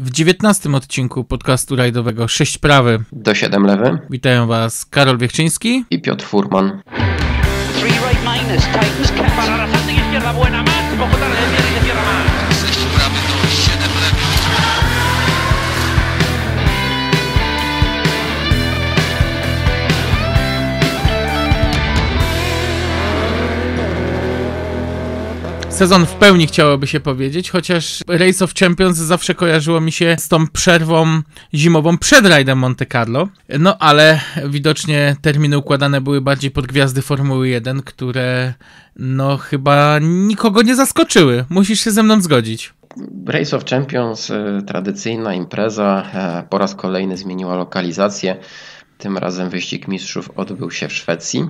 W dziewiętnastym odcinku podcastu rajdowego 6 prawy. Do 7 lewy. Witają Was Karol Wiechczyński i Piotr Furman. Sezon w pełni chciałoby się powiedzieć, chociaż Race of Champions zawsze kojarzyło mi się z tą przerwą zimową przed rajdem Monte Carlo. No ale widocznie terminy układane były bardziej pod gwiazdy Formuły 1, które no chyba nikogo nie zaskoczyły. Musisz się ze mną zgodzić. Race of Champions, y, tradycyjna impreza, e, po raz kolejny zmieniła lokalizację. Tym razem wyścig mistrzów odbył się w Szwecji.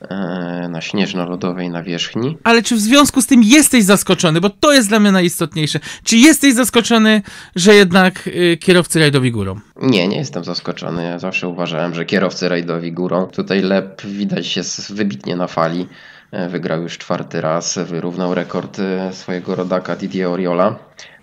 E, na śnieżno-lodowej nawierzchni. Ale czy w związku z tym jesteś zaskoczony? Bo to jest dla mnie najistotniejsze. Czy jesteś zaskoczony, że jednak y, kierowcy rajdowi górą? Nie, nie jestem zaskoczony. Ja zawsze uważałem, że kierowcy rajdowi górą. Tutaj Lep widać jest wybitnie na fali. E, wygrał już czwarty raz, wyrównał rekord e, swojego rodaka Didier Oriola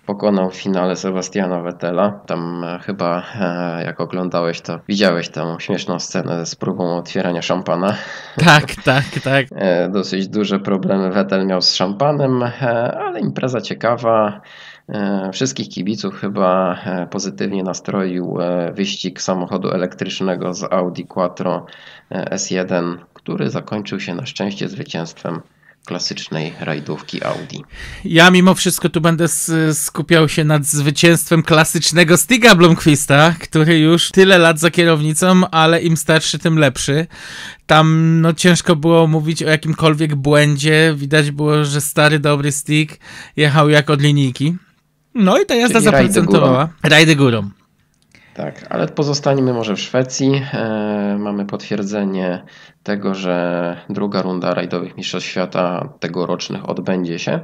pokonał w finale Sebastiana Vettela. Tam e, chyba e, jak oglądałeś to widziałeś tę śmieszną scenę z próbą otwierania szampana. Tak, tak, tak. E, dosyć duże problemy Vettel miał z szampanem, ale impreza ciekawa. Wszystkich kibiców chyba pozytywnie nastroił wyścig samochodu elektrycznego z Audi Quattro S1, który zakończył się na szczęście zwycięstwem klasycznej rajdówki Audi. Ja mimo wszystko tu będę skupiał się nad zwycięstwem klasycznego Stiga Blomqvista, który już tyle lat za kierownicą, ale im starszy, tym lepszy. Tam no ciężko było mówić o jakimkolwiek błędzie. Widać było, że stary, dobry Stig jechał jak od linijki. No i ta jazda Czyli zaprezentowała. Rajdy górą. Tak, ale pozostańmy może w Szwecji. E, mamy potwierdzenie tego, że druga runda rajdowych Mistrzostw Świata tegorocznych odbędzie się.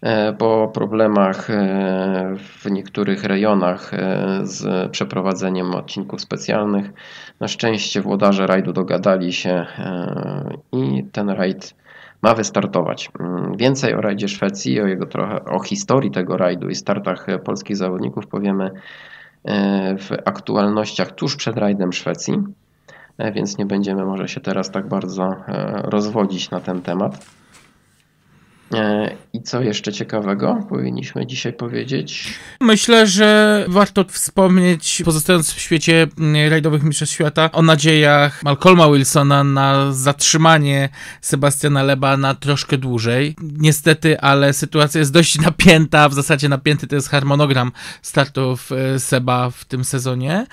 E, po problemach e, w niektórych rejonach e, z przeprowadzeniem odcinków specjalnych, na szczęście włodarze rajdu dogadali się i ten rajd ma wystartować. Mm, więcej o rajdzie Szwecji, o jego trochę, o historii tego rajdu i startach polskich zawodników powiemy w aktualnościach tuż przed rajdem Szwecji. E, więc nie będziemy może się teraz tak bardzo e, rozwodzić na ten temat. E, I co jeszcze ciekawego powinniśmy dzisiaj powiedzieć? Myślę, że warto wspomnieć, pozostając w świecie rajdowych mistrzostw świata, o nadziejach Malcolma Wilsona na zatrzymanie Sebastiana Leba na troszkę dłużej. Niestety, ale sytuacja jest dość napięta, w zasadzie napięty to jest harmonogram startów e, Seba w tym sezonie.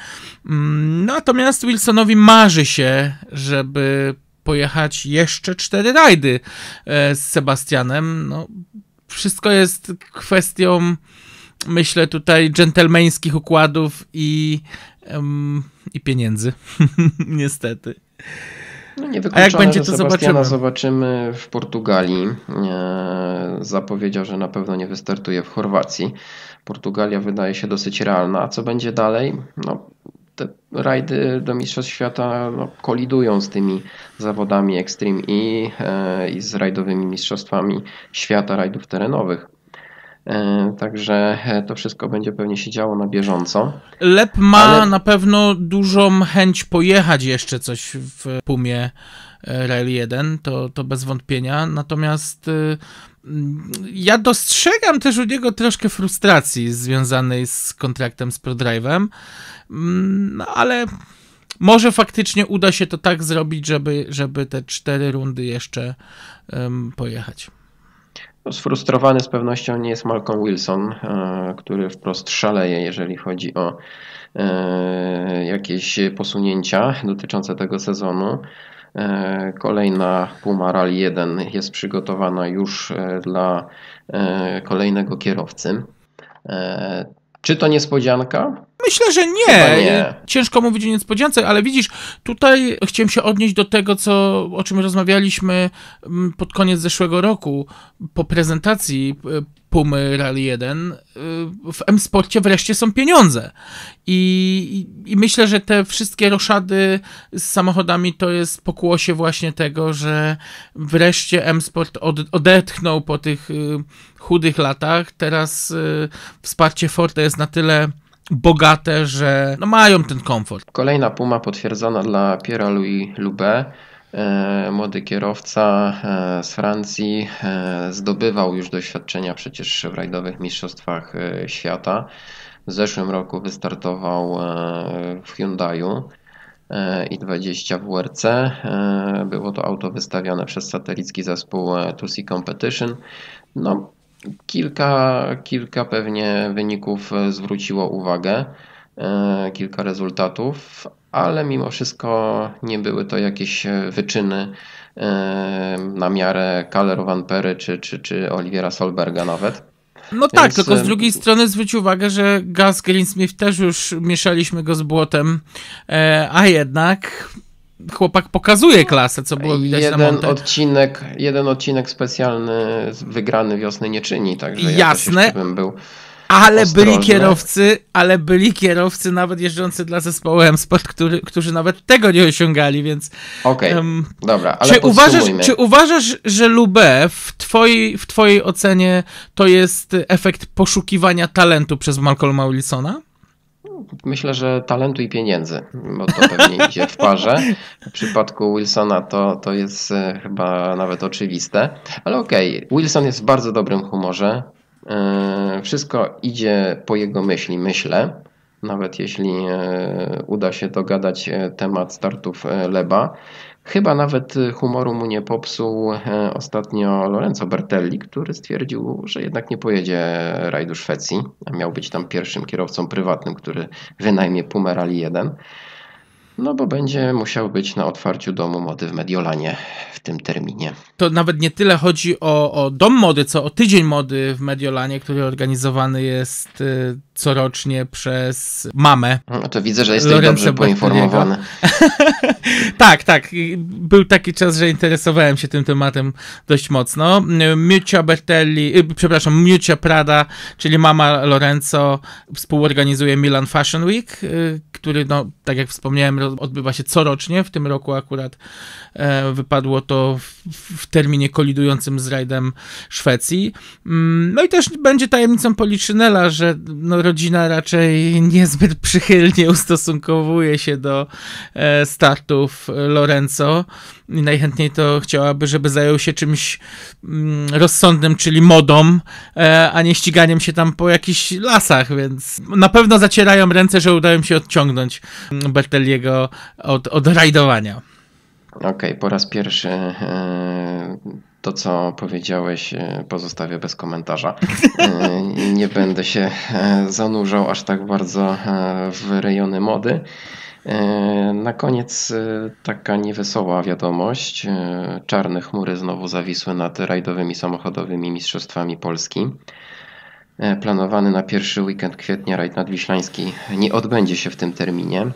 Mm, natomiast Wilsonowi marzy się, żeby pojechać jeszcze cztery rajdy e, z Sebastianem. No, wszystko jest kwestią, myślę, tutaj dżentelmeńskich układów i, um, i pieniędzy. Niestety. No A jak będzie, to zobaczymy. zobaczymy w Portugalii. Zapowiedział, że na pewno nie wystartuje w Chorwacji. Portugalia wydaje się dosyć realna. A co będzie dalej? No, te rajdy do Mistrzostw Świata no, kolidują z tymi zawodami Extreme E e, i z rajdowymi Mistrzostwami Świata rajdów terenowych. E, także to wszystko będzie pewnie się działo na bieżąco. Lep ma Ale... na pewno dużą chęć pojechać jeszcze coś w Pumie Rally 1, to, to bez wątpienia. Natomiast ja dostrzegam też u niego troszkę frustracji związanej z kontraktem z ProDrive'em, mm, no ale może faktycznie uda się to tak zrobić, żeby, żeby te cztery rundy jeszcze um, pojechać. No, sfrustrowany z pewnością nie jest Malcolm Wilson, e, który wprost szaleje, jeżeli chodzi o e, jakieś posunięcia dotyczące tego sezonu. E, kolejna Puma Rally 1 jest przygotowana już e, dla e, kolejnego kierowcy. Czy to niespodzianka? Myślę, że nie. nie. Ciężko mówić o niespodziance, ale widzisz, tutaj chciałem się odnieść do tego, co, o czym rozmawialiśmy mm, pod koniec zeszłego roku, po prezentacji Pumy Rally 1, y, w M-Sporcie wreszcie są pieniądze. I, I, myślę, że te wszystkie roszady z samochodami to jest pokłosie właśnie tego, że wreszcie M-Sport od, odetchnął po tych y, chudych latach. Teraz y, wsparcie Forte jest na tyle bogate, że no, mają ten komfort. Kolejna Puma potwierdzona dla Pierre Louis Loubet. E, młody kierowca e, z Francji e, zdobywał już doświadczenia przecież w rajdowych mistrzostwach świata. W zeszłym roku wystartował w Hyundaiu i20 WRC. Było to auto wystawione przez satelicki zespół Tusi Competition. No, kilka, kilka pewnie wyników zwróciło uwagę, kilka rezultatów, ale mimo wszystko nie były to jakieś e, wyczyny e, na miarę Kaller Van Pery czy, czy, czy Oliviera Solberga nawet. No tak, Więc... tylko z drugiej strony zwróć uwagę, że Gaz Greensmith też już mieszaliśmy go z błotem, e, a jednak chłopak pokazuje klasę, co było widać jeden na Monte. Odcinek, jeden odcinek specjalny wygrany wiosny nie czyni, także Jasne. ja też bym był ale ostrożne. byli kierowcy, ale byli kierowcy nawet jeżdżący dla zespołu M-Sport, który, którzy nawet tego nie osiągali, więc... Okej, okay. um, dobra, ale czy uważasz, czy uważasz, że Lube w twojej, w twojej ocenie to jest efekt poszukiwania talentu przez Malcolma Wilsona? Myślę, że talentu i pieniędzy, bo to pewnie idzie w parze. W przypadku Wilsona to, to jest e, chyba nawet oczywiste. Ale okej, okay. Wilson jest w bardzo dobrym humorze. E, wszystko idzie po jego myśli, myślę. Nawet jeśli e, uda się dogadać temat startów Leba. Chyba nawet humoru mu nie popsuł ostatnio Lorenzo Bertelli, który stwierdził, że jednak nie pojedzie rajdu Szwecji. Miał być tam pierwszym kierowcą prywatnym, który wynajmie Puma Rally 1. No bo będzie musiał być na otwarciu domu mody w Mediolanie w tym terminie. To nawet nie tyle chodzi o, o dom mody, co o tydzień mody w Mediolanie, który organizowany jest y, corocznie przez mamę. No to widzę, że jesteś dobrze poinformowany. tak, tak. Był taki czas, że interesowałem się tym tematem dość mocno. Miucia Bertelli, y, przepraszam, Miucia Prada, czyli mama Lorenzo, współorganizuje Milan Fashion Week, y, który, no, tak jak wspomniałem, odbywa się corocznie. W tym roku akurat e, wypadło to w, terminie kolidującym z rajdem Szwecji. Mm, no i też będzie tajemnicą Policzynela, że no, rodzina raczej niezbyt przychylnie ustosunkowuje się do e, startów Lorenzo i najchętniej to chciałaby, żeby zajął się czymś mm, rozsądnym, czyli modą, e, a nie ściganiem się tam po jakichś lasach, więc na pewno zacierają ręce, że im się odciągnąć Bertelliego od, od rajdowania. Okej, okay, po raz pierwszy e, to, co powiedziałeś, e, pozostawię bez komentarza. Nie będę się zanurzał aż tak bardzo w rejony mody. Na koniec taka niewesoła wiadomość. Czarne chmury znowu zawisły nad rajdowymi samochodowymi mistrzostwami Polski. Planowany na pierwszy weekend kwietnia rajd nadwiślański nie odbędzie się w tym terminie.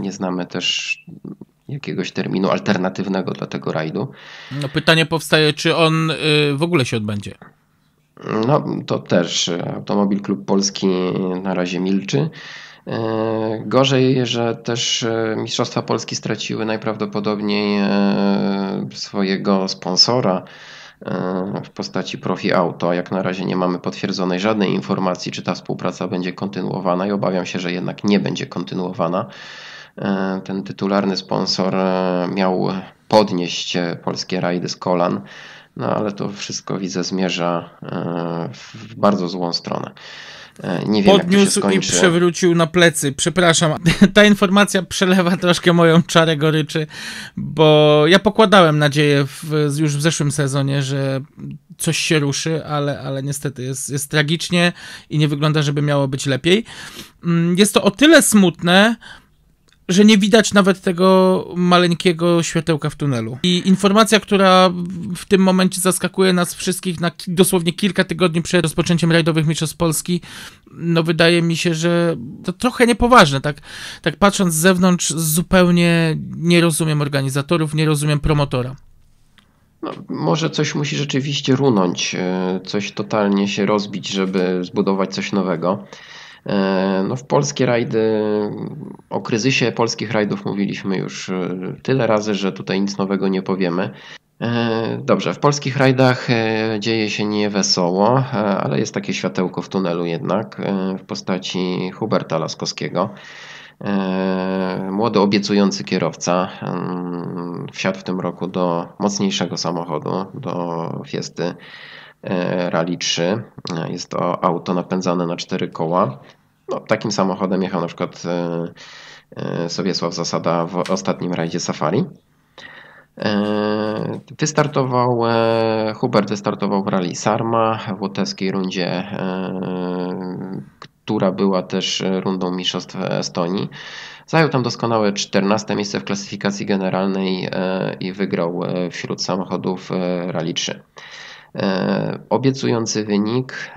Nie znamy też jakiegoś terminu alternatywnego dla tego rajdu. No pytanie powstaje, czy on y, w ogóle się odbędzie? No to też Automobil Klub Polski na razie milczy. Y, gorzej, że też y, Mistrzostwa Polski straciły najprawdopodobniej swojego sponsora w postaci Profi Auto. Jak na razie nie mamy potwierdzonej żadnej informacji, czy ta współpraca będzie kontynuowana i obawiam się, że jednak nie będzie kontynuowana. E, ten tytularny sponsor e, miał podnieść e, polskie rajdy z kolan, no ale to wszystko widzę zmierza w bardzo złą stronę. Nie wiem, Podniósł i przewrócił na plecy. Przepraszam, ta informacja przelewa troszkę moją czarę goryczy, bo ja pokładałem nadzieję w, już w zeszłym sezonie, że coś się ruszy, ale, ale niestety jest, jest tragicznie i nie wygląda, żeby miało być lepiej. Mm, jest to o tyle smutne, że nie widać nawet tego maleńkiego światełka w tunelu. I informacja, która w tym momencie zaskakuje nas wszystkich na dosłownie kilka tygodni przed rozpoczęciem rajdowych mistrzostw Polski, no wydaje mi się, że to trochę niepoważne, tak, tak patrząc z zewnątrz zupełnie nie rozumiem organizatorów, nie rozumiem promotora. No, może coś musi rzeczywiście runąć, coś totalnie się rozbić, żeby zbudować coś nowego. No w polskie rajdy, o kryzysie polskich rajdów mówiliśmy już tyle razy, że tutaj nic nowego nie powiemy. E, dobrze, w polskich rajdach e, dzieje się nie wesoło, e, ale jest takie światełko w tunelu jednak w postaci Huberta Laskowskiego. Młody, obiecujący kierowca wsiadł w tym roku do mocniejszego samochodu, do Fiesty Rally 3. Jest to auto napędzane na cztery koła. No, takim samochodem jechał na przykład Sowiesław Zasada w ostatnim rajdzie Safari. E, wystartował, e, Hubert wystartował w rally Sarma w łotewskiej rundzie, e, która była też rundą mistrzostw Estonii. Zajął tam doskonałe 14 miejsce w klasyfikacji generalnej i wygrał wśród samochodów Rally 3. Obiecujący wynik,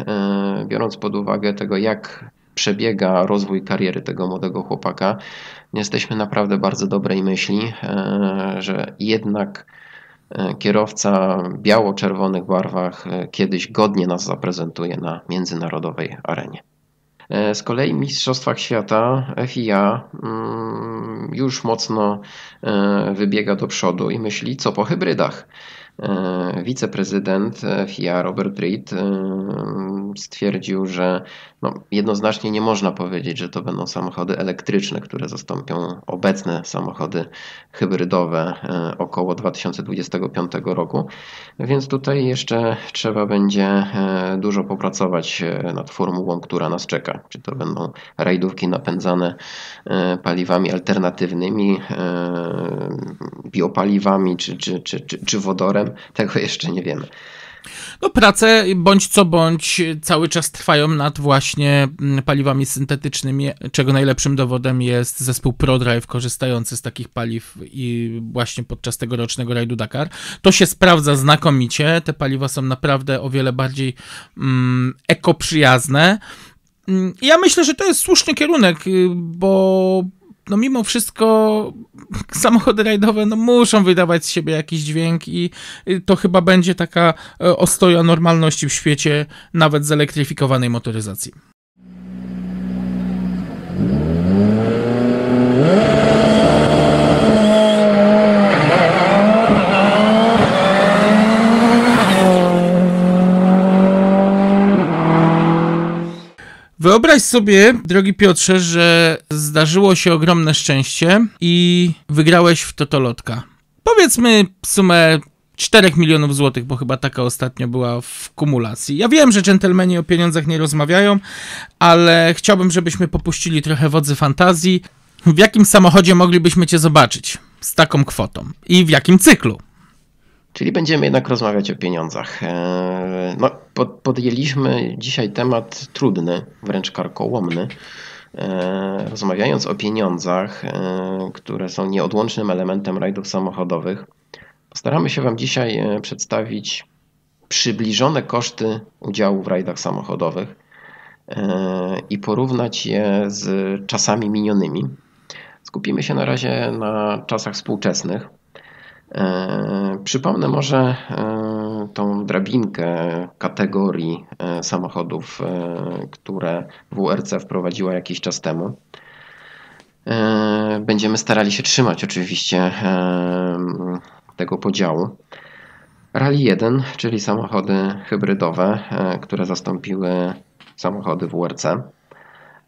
biorąc pod uwagę tego, jak przebiega rozwój kariery tego młodego chłopaka, jesteśmy naprawdę bardzo dobrej myśli, e, że jednak e, kierowca biało-czerwonych barwach e, kiedyś godnie nas zaprezentuje na międzynarodowej arenie. Z kolei w Mistrzostwach Świata FIA mm, już mocno wybiega do przodu i myśli, co po hybrydach. Wiceprezydent FIA Robert Reed stwierdził, że no, jednoznacznie nie można powiedzieć, że to będą samochody elektryczne, które zastąpią obecne samochody hybrydowe e, około 2025 roku. Więc tutaj jeszcze trzeba będzie e, dużo popracować e, nad formułą, która nas czeka. Czy to będą rajdówki napędzane paliwami alternatywnymi, biopaliwami czy, czy, czy, czy, czy wodorem, tego jeszcze nie wiemy. No prace bądź co bądź cały czas trwają nad właśnie mm, paliwami syntetycznymi, czego najlepszym dowodem jest zespół ProDrive korzystający z takich paliw i właśnie podczas tegorocznego rajdu Dakar. To się sprawdza znakomicie, te paliwa są naprawdę o wiele bardziej mm, ekoprzyjazne. Mm, ja myślę, że to jest słuszny kierunek, y, bo no mimo wszystko samochody rajdowe no muszą wydawać z siebie jakiś dźwięk i to chyba będzie taka e, ostoja normalności w świecie nawet zelektryfikowanej motoryzacji. Wyobraź sobie, drogi Piotrze, że zdarzyło się ogromne szczęście i wygrałeś w Totolotka. Powiedzmy sumę 4 milionów złotych, bo chyba taka ostatnio była w kumulacji. Ja wiem, że dżentelmeni o pieniądzach nie rozmawiają, ale chciałbym, żebyśmy popuścili trochę wodzy fantazji. W jakim samochodzie moglibyśmy cię zobaczyć z taką kwotą i w jakim cyklu? Czyli będziemy jednak rozmawiać o pieniądzach. E, no, podjęliśmy dzisiaj temat trudny, wręcz karkołomny. E, rozmawiając o pieniądzach, e, które są nieodłącznym elementem rajdów samochodowych, postaramy się Wam dzisiaj przedstawić przybliżone koszty udziału w rajdach samochodowych i porównać je z czasami minionymi. Skupimy się na razie na czasach współczesnych przypomnę może e, tą drabinkę kategorii e, samochodów, które WRC wprowadziła jakiś czas temu. Będziemy starali się trzymać oczywiście tego podziału. Rally 1, czyli samochody hybrydowe, które zastąpiły samochody WRC.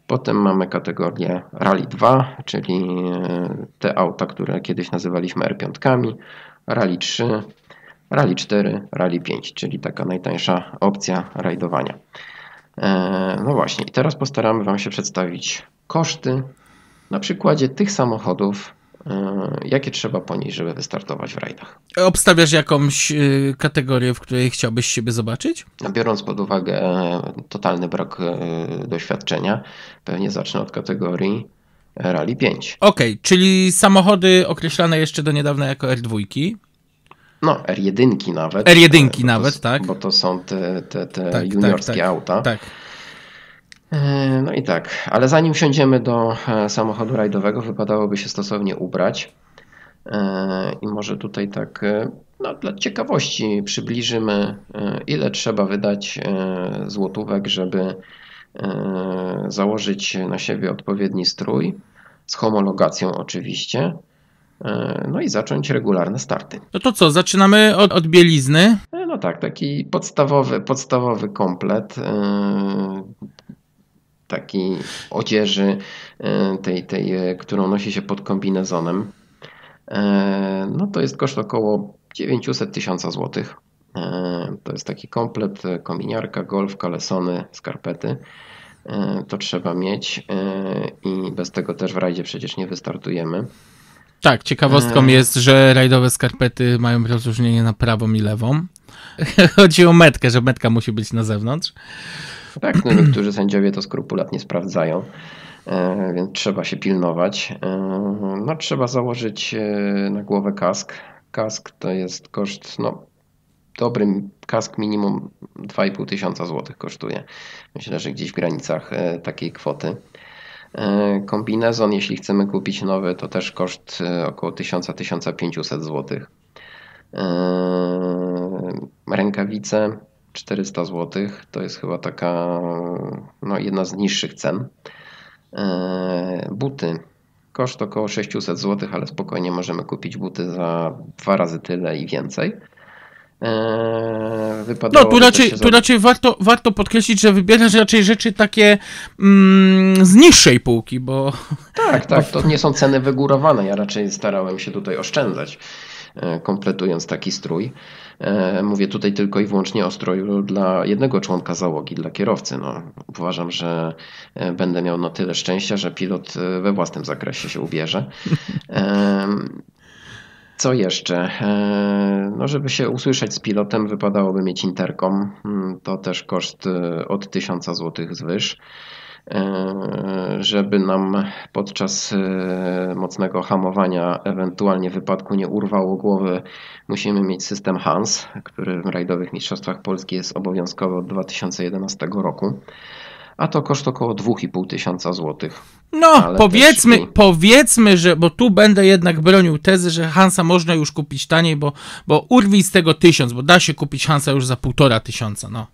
Potem mamy kategorię Rally 2, czyli e, te auta, które kiedyś nazywaliśmy R5, Rally 3, Rally 4, Rally 5, czyli taka najtańsza opcja rajdowania. E, no właśnie, i teraz postaramy Wam się przedstawić koszty na przykładzie tych samochodów, jakie trzeba ponieść, żeby wystartować w rajdach. Obstawiasz jakąś e, kategorię, w której chciałbyś siebie zobaczyć? No, biorąc pod uwagę e, totalny brak doświadczenia, pewnie zacznę od kategorii Rally 5. Okej, okay, czyli samochody określane jeszcze do niedawna jako R2. No, R1 nawet. R1 nawet, tak. Bo to są te, te, te tak, tak juniorskie tak, tak, auta. Tak. E, no i tak, ale zanim wsiądziemy do e, samochodu rajdowego, wypadałoby się stosownie ubrać. I może tutaj tak no, dla ciekawości przybliżymy, ile trzeba wydać złotówek, żeby założyć na siebie odpowiedni strój, z homologacją oczywiście, no i zacząć regularne starty. No to co, zaczynamy od, od bielizny? No tak, taki podstawowy, podstawowy komplet takiej odzieży, tej, tej, którą nosi się pod kombinezonem. No to jest koszt około 900 tysiąca złotych. To jest taki komplet, kominiarka, golf, kalesony, skarpety. To trzeba mieć i bez tego też w rajdzie przecież nie wystartujemy. Tak, ciekawostką jest, że rajdowe skarpety mają rozróżnienie na prawą i lewą. Chodzi o metkę, że metka musi być na zewnątrz. Tak, no niektórzy sędziowie to skrupulatnie sprawdzają, e, więc trzeba się pilnować. E, no, trzeba założyć e, na głowę kask. Kask to jest koszt, no dobry kask minimum 2,5 tysiąca złotych kosztuje. Myślę, że gdzieś w granicach takiej kwoty. Kombinezon, jeśli chcemy kupić nowy, to też koszt około 1000-1500 złotych. Rękawice 400 zł. To jest chyba taka no, jedna z niższych cen. E, buty. Koszt około 600 zł, ale spokojnie możemy kupić buty za dwa razy tyle i więcej. E, no tu raczej, tu raczej warto, warto podkreślić, że wybierasz raczej rzeczy takie mm, z niższej półki, bo... Tak, tak, to nie są ceny wygórowane, ja raczej starałem się tutaj oszczędzać. E, kompletując taki strój. E, mówię tutaj tylko i wyłącznie o stroju dla jednego członka załogi, dla kierowcy. No, uważam, że e, będę miał na tyle szczęścia, że pilot we własnym zakresie się ubierze. Co jeszcze? No, żeby się usłyszeć z pilotem, wypadałoby mieć interkom. Mm, to też koszt od 1000 zł zwyż. E, żeby nam podczas e, mocnego hamowania, ewentualnie wypadku nie urwało głowy, musimy mieć system HANS, który w rajdowych mistrzostwach Polski jest obowiązkowy od 2011 roku. A to koszt około 2,5 tysiąca złotych. No, powiedzmy, powiedzmy, że, bo tu będę jednak bronił tezy, że Hansa można już kupić taniej, bo, bo urwij z tego tysiąc, bo da się kupić Hansa już za półtora tysiąca, no.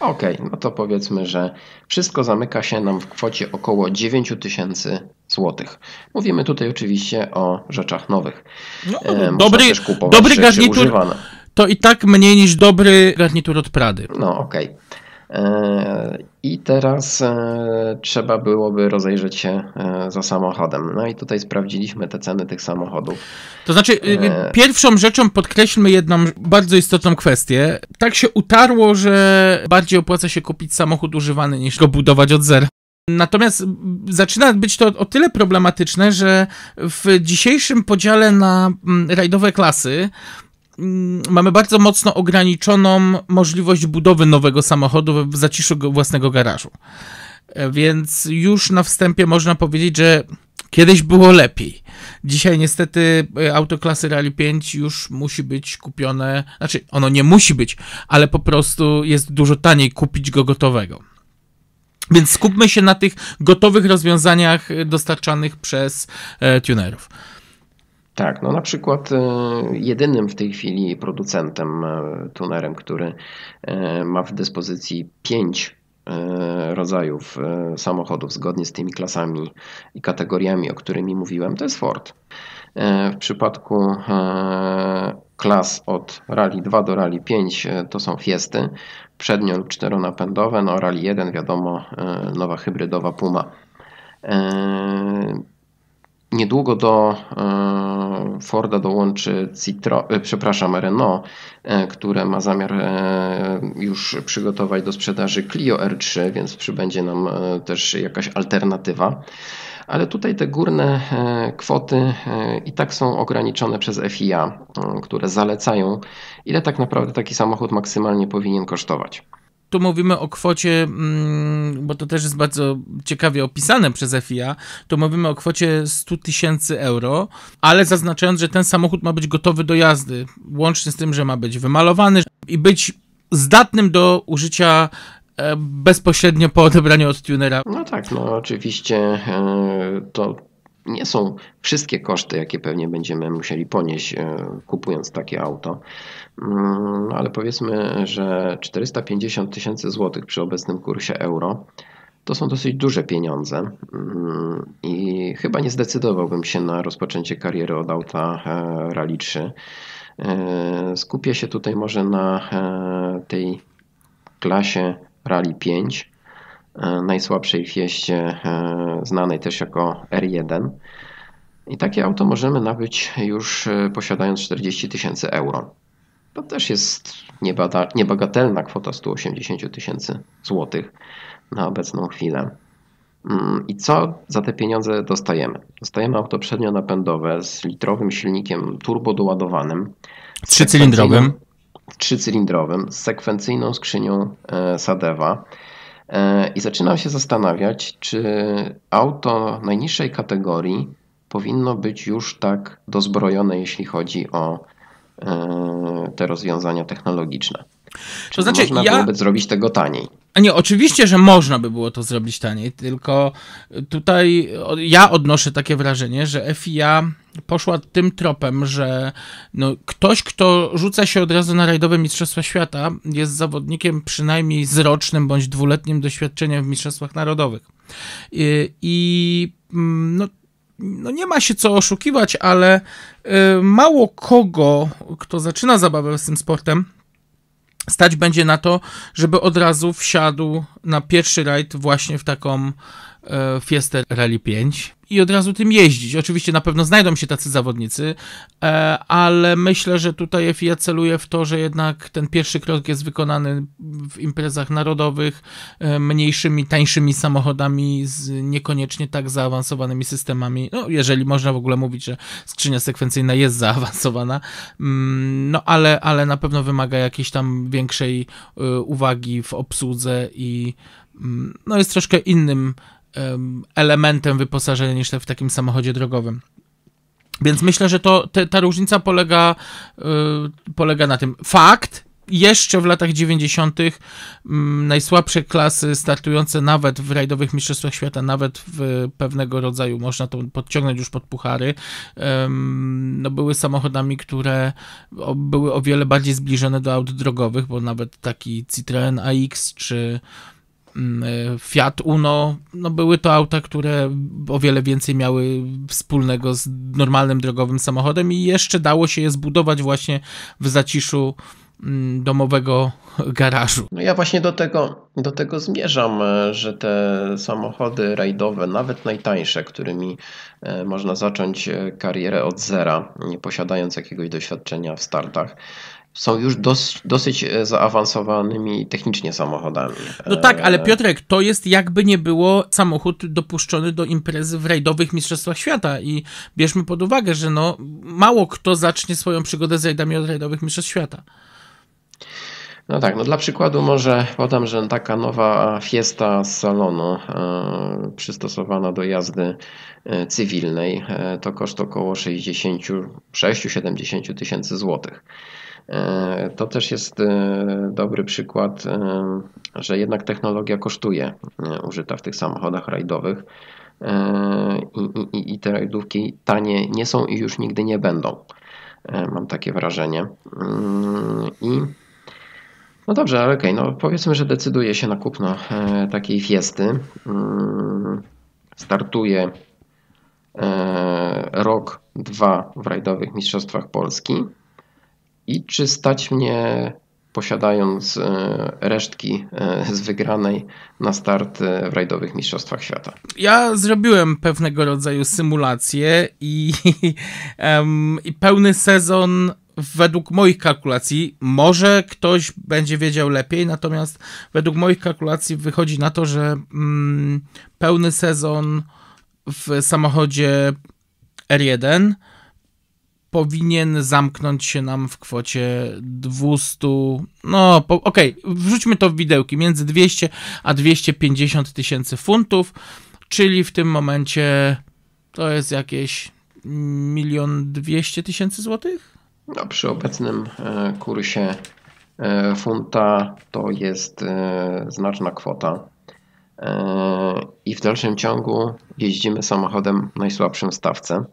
Okej, okay, no to powiedzmy, że wszystko zamyka się nam w kwocie około 9 tysięcy złotych. Mówimy tutaj oczywiście o rzeczach nowych. No, e, dobry dobry garnitur to i tak mniej niż dobry garnitur od Prady. No okej. Okay. E, I teraz e, trzeba byłoby rozejrzeć się e, za samochodem. No i tutaj sprawdziliśmy te ceny tych samochodów. To znaczy, pierwszą rzeczą podkreślmy jedną bardzo istotną kwestię. Tak się utarło, że bardziej opłaca się kupić samochód używany niż go budować od zera. Natomiast zaczyna być to o tyle problematyczne, że w dzisiejszym podziale na rajdowe klasy Mm, mamy bardzo mocno ograniczoną możliwość budowy nowego samochodu w zaciszu własnego garażu. E, więc już na wstępie można powiedzieć, że kiedyś było lepiej. Dzisiaj niestety e, autoklasy Rally 5 już musi być kupione, znaczy ono nie musi być, ale po prostu jest dużo taniej kupić go gotowego. Więc skupmy się na tych gotowych rozwiązaniach dostarczanych przez e, tunerów. Tak, no na przykład e, jedynym w tej chwili producentem, e, tunerem, który e, ma w dyspozycji pięć rodzajów samochodów zgodnie z tymi klasami i kategoriami, o którymi mówiłem, to jest Ford. W przypadku klas od Rally 2 do Rally 5 to są Fiesty, przednio lub czteronapędowe, no Rally 1 wiadomo, nowa hybrydowa Puma. Niedługo do e, Forda dołączy Citro, e, przepraszam, Renault, e, które ma zamiar już przygotować do sprzedaży Clio R3, więc przybędzie nam też jakaś alternatywa. Ale tutaj te górne kwoty i tak są ograniczone przez FIA, które zalecają, ile tak naprawdę taki samochód maksymalnie powinien kosztować tu mówimy o kwocie, mm, bo to też jest bardzo ciekawie opisane przez FIA, to mówimy o kwocie 100 tysięcy euro, ale zaznaczając, że ten samochód ma być gotowy do jazdy, łącznie z tym, że ma być wymalowany i być zdatnym do użycia e, bezpośrednio po odebraniu od tunera. No tak, no oczywiście e, to nie są wszystkie koszty, jakie pewnie będziemy musieli ponieść kupując takie auto, mm, ale powiedzmy, że 450 tysięcy złotych przy obecnym kursie euro to są dosyć duże pieniądze. Mm, i chyba nie zdecydowałbym się na rozpoczęcie kariery od auta Rally 3. Skupię się tutaj może na tej klasie Rally 5, e, najsłabszej fieście, e, znanej też jako R1. I takie auto możemy nabyć już e, posiadając 40 tysięcy euro. To też jest niebagatelna kwota 180 tysięcy złotych na obecną chwilę. Mm, I co za te pieniądze dostajemy? Dostajemy auto przednio-napędowe z litrowym silnikiem turbo doładowanym. Trzycylindrowym trzycylindrowym z sekwencyjną skrzynią e, Sadewa. E, I zaczynam się zastanawiać, czy auto najniższej kategorii powinno być już tak dozbrojone, jeśli chodzi o e, te rozwiązania technologiczne. Czy to znaczy, można ja... byłoby zrobić tego taniej? A nie, oczywiście, że można by było to zrobić taniej, tylko tutaj ja odnoszę takie wrażenie, że FIA poszła tym tropem, że no, ktoś, kto rzuca się od razu na rajdowe Mistrzostwa Świata, jest zawodnikiem przynajmniej z rocznym bądź dwuletnim doświadczeniem w Mistrzostwach Narodowych. I, i no, no nie ma się co oszukiwać, ale y, mało kogo, kto zaczyna zabawę z tym sportem, stać będzie na to, żeby od razu wsiadł na pierwszy rajd właśnie w taką Fiesta Rally 5 i od razu tym jeździć. Oczywiście na pewno znajdą się tacy zawodnicy, e, ale myślę, że tutaj FIA celuje w to, że jednak ten pierwszy krok jest wykonany w imprezach narodowych, e, mniejszymi, tańszymi samochodami z niekoniecznie tak zaawansowanymi systemami. No, jeżeli można w ogóle mówić, że skrzynia sekwencyjna jest zaawansowana, mm, no ale, ale na pewno wymaga jakiejś tam większej e, uwagi w obsłudze i mm, no, jest troszkę innym elementem wyposażenia niż w takim samochodzie drogowym. Więc myślę, że to, te, ta różnica polega, yy, polega na tym. Fakt, jeszcze w latach 90. Mm, najsłabsze klasy startujące nawet w rajdowych mistrzostwach świata, nawet w pewnego rodzaju, można to podciągnąć już pod puchary, no były samochodami, które były o wiele bardziej zbliżone do aut drogowych, bo nawet taki Citroen AX czy Fiat Uno, no były to auta, które o wiele więcej miały wspólnego z normalnym drogowym samochodem i jeszcze dało się je zbudować właśnie w zaciszu mm, domowego garażu. No ja właśnie do tego, do tego zmierzam, e, że te samochody rajdowe, nawet najtańsze, którymi e, można zacząć karierę od zera, nie posiadając jakiegoś doświadczenia w startach, są już dos, dosyć e, zaawansowanymi technicznie samochodami. No tak, ale Piotrek, to jest jakby nie było samochód dopuszczony do imprezy w rajdowych Mistrzostwach Świata i bierzmy pod uwagę, że no mało kto zacznie swoją przygodę z rajdami od rajdowych Mistrzostw Świata. No tak, no dla przykładu może podam, że taka nowa Fiesta z salonu e, przystosowana do jazdy e, cywilnej e, to koszt około 66-70 tysięcy złotych. To też jest dobry przykład, że jednak technologia kosztuje użyta w tych samochodach rajdowych i te rajdówki tanie nie są i już nigdy nie będą. Mam takie wrażenie. Mm, I no dobrze, ale okej, okay, no powiedzmy, że decyduje się na kupno takiej fiesty. Mm, startuje rok, dwa w rajdowych mistrzostwach Polski i czy stać mnie posiadając e, resztki e, z wygranej na start e, w rajdowych Mistrzostwach Świata. Ja zrobiłem pewnego rodzaju symulację i, i pełny sezon według moich kalkulacji, może ktoś będzie wiedział lepiej, natomiast według moich kalkulacji wychodzi na to, że mm, pełny sezon w samochodzie R1 powinien zamknąć się nam w kwocie 200, no okej, okay, wrzućmy to w widełki, między 200 a 250 tysięcy funtów, czyli w tym momencie to jest jakieś milion dwieście tysięcy złotych? No, przy obecnym e, kursie e, funta to jest e, znaczna kwota. i w dalszym ciągu jeździmy samochodem najsłabszym w stawce.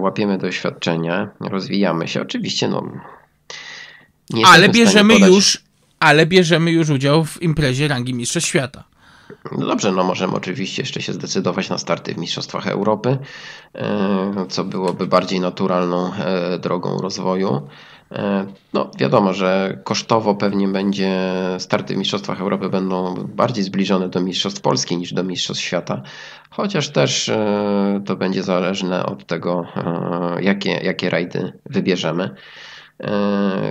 Łapiemy doświadczenie, rozwijamy się. Oczywiście, no. ale bierzemy podać... już, ale bierzemy już udział w imprezie rangi Mistrzostw Świata. No dobrze, no możemy oczywiście jeszcze się zdecydować na starty w Mistrzostwach Europy, e, co byłoby bardziej naturalną e, drogą rozwoju. E, no wiadomo, że kosztowo pewnie będzie starty w Mistrzostwach Europy będą bardziej zbliżone do Mistrzostw Polski niż do Mistrzostw Świata, chociaż też to będzie zależne od tego, jakie, jakie rajdy wybierzemy,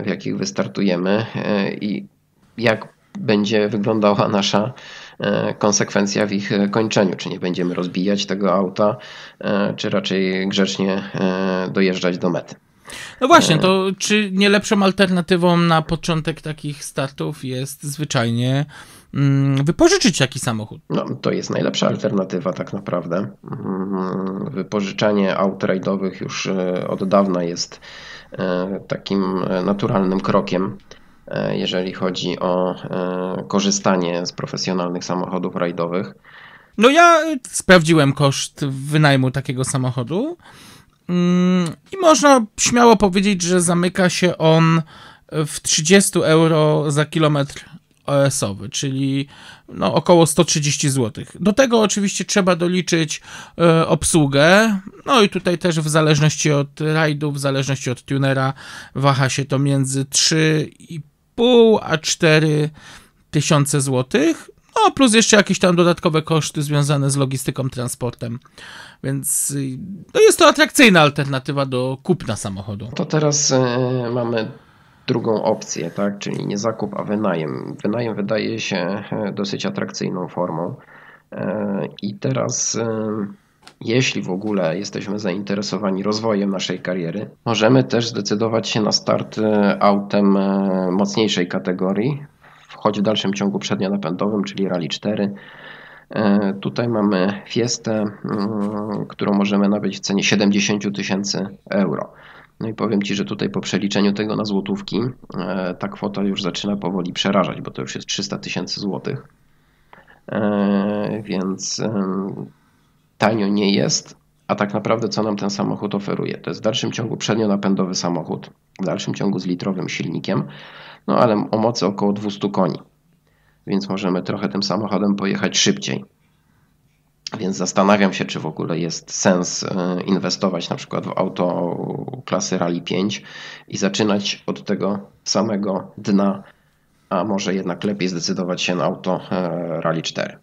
w jakich wystartujemy i jak będzie wyglądała nasza konsekwencja w ich e, kończeniu. Czy nie będziemy rozbijać tego auta, e, czy raczej grzecznie dojeżdżać do mety. No właśnie, to czy nie lepszą alternatywą na początek takich startów jest zwyczajnie mm, wypożyczyć taki samochód? No, to jest najlepsza alternatywa tak naprawdę. Mm, wypożyczanie aut rajdowych już od dawna jest takim naturalnym krokiem E, jeżeli chodzi o e, korzystanie z profesjonalnych samochodów rajdowych. No ja sprawdziłem koszt wynajmu takiego samochodu mm, i można śmiało powiedzieć, że zamyka się on w 30 euro za kilometr OS-owy, czyli no, około 130 zł. Do tego oczywiście trzeba doliczyć e, obsługę, no i tutaj też w zależności od rajdu, w zależności od tunera waha się to między 3,5 2,5 a 4 tysiące złotych. No, plus jeszcze jakieś tam dodatkowe koszty związane z logistyką, transportem. Więc no jest to atrakcyjna alternatywa do kupna samochodu. To teraz y, mamy drugą opcję, tak? czyli nie zakup, a wynajem. Wynajem wydaje się e, dosyć atrakcyjną formą. Y, I teraz. Y, jeśli w ogóle jesteśmy zainteresowani rozwojem naszej kariery, możemy też zdecydować się na start e, autem e, mocniejszej kategorii, choć w dalszym ciągu przednionapędowym, czyli Rally 4. E, tutaj mamy Fiestę, mm, którą możemy nabyć w cenie 70 tysięcy euro. No i powiem Ci, że tutaj po przeliczeniu tego na złotówki ta kwota już zaczyna powoli przerażać, bo to już jest 300 tysięcy złotych. Więc tanio nie jest, a tak naprawdę co nam ten samochód oferuje? To jest w dalszym ciągu przednionapędowy samochód, w dalszym ciągu z litrowym silnikiem, no ale o mocy około 200 koni, więc możemy trochę tym samochodem pojechać szybciej. Więc zastanawiam się, czy w ogóle jest sens e, inwestować na przykład w auto klasy Rally 5 i zaczynać od tego samego dna, a może jednak lepiej zdecydować się na auto e, Rally 4.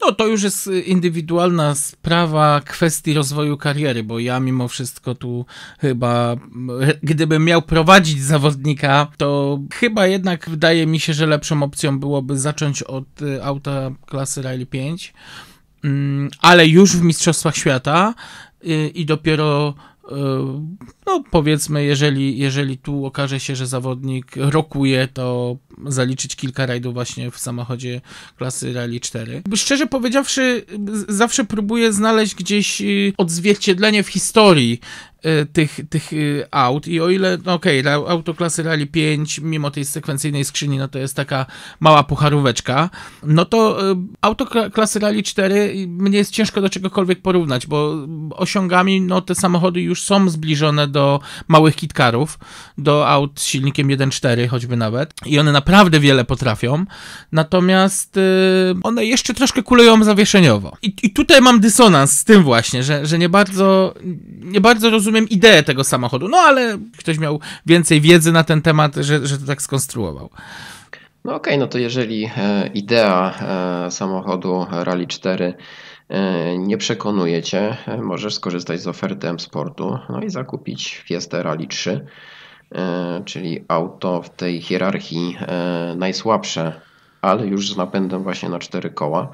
No to już jest indywidualna sprawa kwestii rozwoju kariery, bo ja mimo wszystko tu chyba, gdybym miał prowadzić zawodnika, to chyba jednak wydaje mi się, że lepszą opcją byłoby zacząć od y, auta klasy Rally 5, mm, ale już w Mistrzostwach Świata y, i dopiero y, no powiedzmy, jeżeli, jeżeli tu okaże się, że zawodnik rokuje, to zaliczyć kilka rajdów właśnie w samochodzie klasy Rally 4. Szczerze powiedziawszy, zawsze próbuję znaleźć gdzieś odzwierciedlenie w historii Y, tych, tych y, aut i o ile, no okej, okay, auto klasy Rally 5, mimo tej sekwencyjnej skrzyni, no to jest taka mała pucharóweczka, no to y, auto klasy Rally 4 mnie jest ciężko do czegokolwiek porównać, bo osiągami, no te samochody już są zbliżone do małych kitkarów, do aut z silnikiem 1.4 choćby nawet i one naprawdę wiele potrafią, natomiast one jeszcze troszkę kuleją zawieszeniowo. I, i tutaj mam dysonans z tym właśnie, że, że nie bardzo, nie bardzo rozumiem rozumiem ideę tego samochodu, no ale ktoś miał więcej wiedzy na ten temat, że, że to tak skonstruował. No okej, okay, no to jeżeli e, idea e, samochodu Rally 4 e, nie przekonuje Cię, możesz skorzystać z oferty M-Sportu no i zakupić Fiesta Rally 3, czyli auto w tej hierarchii najsłabsze, ale już z napędem właśnie na cztery koła.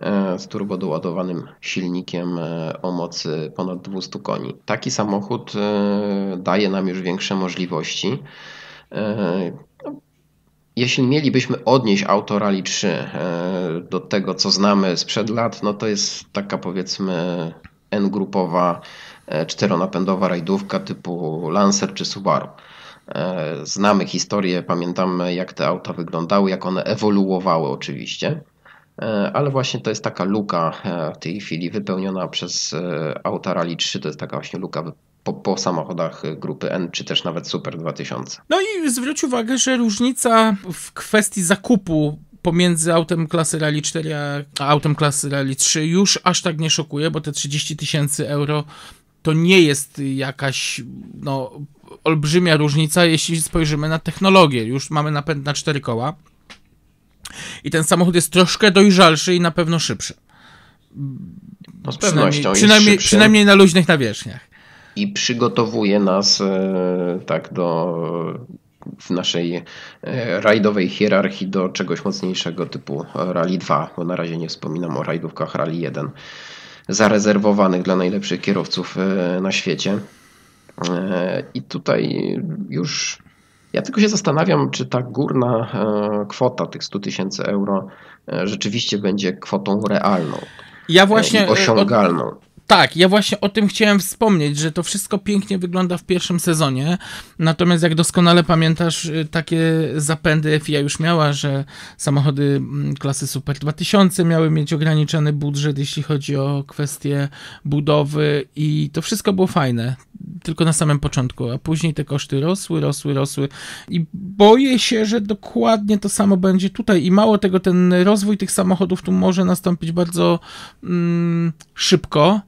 E, z turbodoładowanym silnikiem e, o mocy ponad 200 koni. Taki samochód e, daje nam już większe możliwości. No, jeśli mielibyśmy odnieść auto Rally 3 do tego, co znamy sprzed lat, no to jest taka powiedzmy N-grupowa czteronapędowa rajdówka typu Lancer czy Subaru. Znamy historię, pamiętamy jak te auta wyglądały, jak one ewoluowały oczywiście. ale właśnie to jest taka luka w tej chwili wypełniona przez auta Rally 3, to jest taka właśnie luka po, po, samochodach grupy N, czy też nawet Super 2000. No i zwróć uwagę, że różnica w kwestii zakupu pomiędzy autem klasy Rally 4 a autem klasy Rally 3 już aż tak nie szokuje, bo te 30 tysięcy euro to nie jest jakaś no, olbrzymia różnica, jeśli spojrzymy na technologię. Już mamy napęd na cztery koła i ten samochód jest troszkę dojrzalszy i na pewno szybszy. No z pewnością. Przynajmniej, przynajmniej na luźnych nawierzchniach. I przygotowuje nas e, tak do w naszej e, rajdowej hierarchii do czegoś mocniejszego typu Rally 2, bo na razie nie wspominam o rajdówkach Rally 1 zarezerwowanych dla najlepszych kierowców e, na świecie. E, I tutaj już ja tylko się zastanawiam, czy ta górna kwota tych 100 tysięcy euro rzeczywiście będzie kwotą realną. Ja właśnie osiągalną. Tak, ja właśnie o tym chciałem wspomnieć, że to wszystko pięknie wygląda w pierwszym sezonie. Natomiast jak doskonale pamiętasz, y, takie zapędy FIA już miała, że samochody mm, klasy Super 2000 miały mieć ograniczony budżet, jeśli chodzi o kwestie budowy i to wszystko było fajne, tylko na samym początku, a później te koszty rosły, rosły, rosły i boję się, że dokładnie to samo będzie tutaj i mało tego, ten rozwój tych samochodów tu może nastąpić bardzo mm, szybko,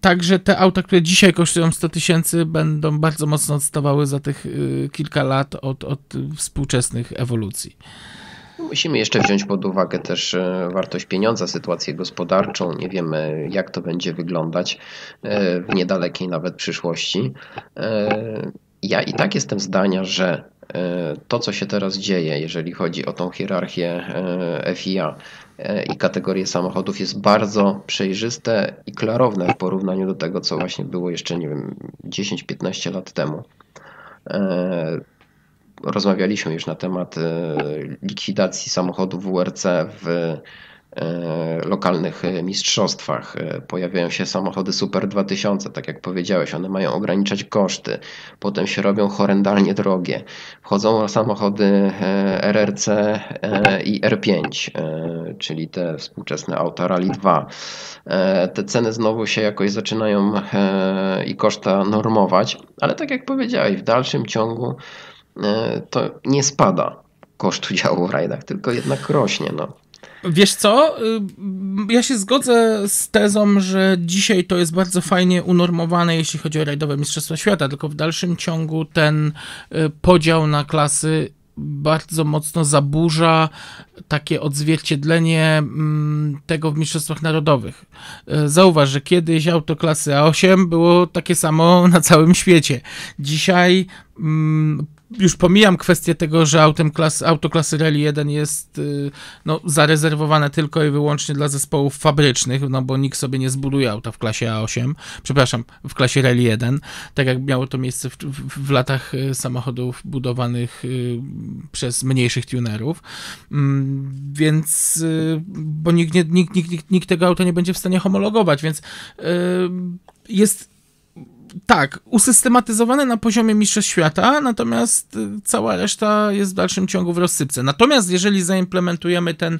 Także te auta, które dzisiaj kosztują 100 tysięcy, będą bardzo mocno odstawały za tych y, kilka lat od, od współczesnych ewolucji. Musimy jeszcze wziąć pod uwagę też e, wartość pieniądza, sytuację gospodarczą. Nie wiemy, jak to będzie wyglądać e, w niedalekiej nawet przyszłości. E, ja i tak jestem zdania, że to, co się teraz dzieje, jeżeli chodzi o tą hierarchię FIA, i kategorie samochodów jest bardzo przejrzyste i klarowne w porównaniu do tego, co właśnie było jeszcze, nie wiem, 10-15 lat temu. E, rozmawialiśmy już na temat e, likwidacji samochodów WRC w E, lokalnych e, mistrzostwach. E, pojawiają się samochody Super 2000, tak jak powiedziałeś, one mają ograniczać koszty, potem się robią horrendalnie drogie. Wchodzą samochody RRC i R5, czyli te współczesne auta Rally 2. Te ceny znowu się jakoś zaczynają i koszta normować, ale tak jak powiedziałeś, w dalszym ciągu to nie spada koszt udziału w rajdach, tylko jednak rośnie. No. Wiesz co? Y, ja się zgodzę z tezą, że dzisiaj to jest bardzo fajnie unormowane, jeśli chodzi o rajdowe Mistrzostwa Świata, tylko w dalszym ciągu ten y, podział na klasy bardzo mocno zaburza takie odzwierciedlenie mm, tego w Mistrzostwach Narodowych. Y, zauważ, że kiedyś auto klasy A8 było takie samo na całym świecie. Dzisiaj mm, już pomijam kwestię tego, że autem klas, auto klasy Rally 1 jest y, no, zarezerwowane tylko i wyłącznie dla zespołów fabrycznych, no bo nikt sobie nie zbuduje auta w klasie A8, przepraszam, w klasie Rally 1, tak jak miało to miejsce w, w, w latach y, samochodów budowanych y, przez mniejszych tunerów, mm, więc, bo nikt, nie, nikt, nikt, nikt, nikt tego auta nie będzie w stanie homologować, więc jest tak, usystematyzowane na poziomie Mistrzostw Świata, natomiast y, cała reszta jest w dalszym ciągu w rozsypce. Natomiast jeżeli zaimplementujemy ten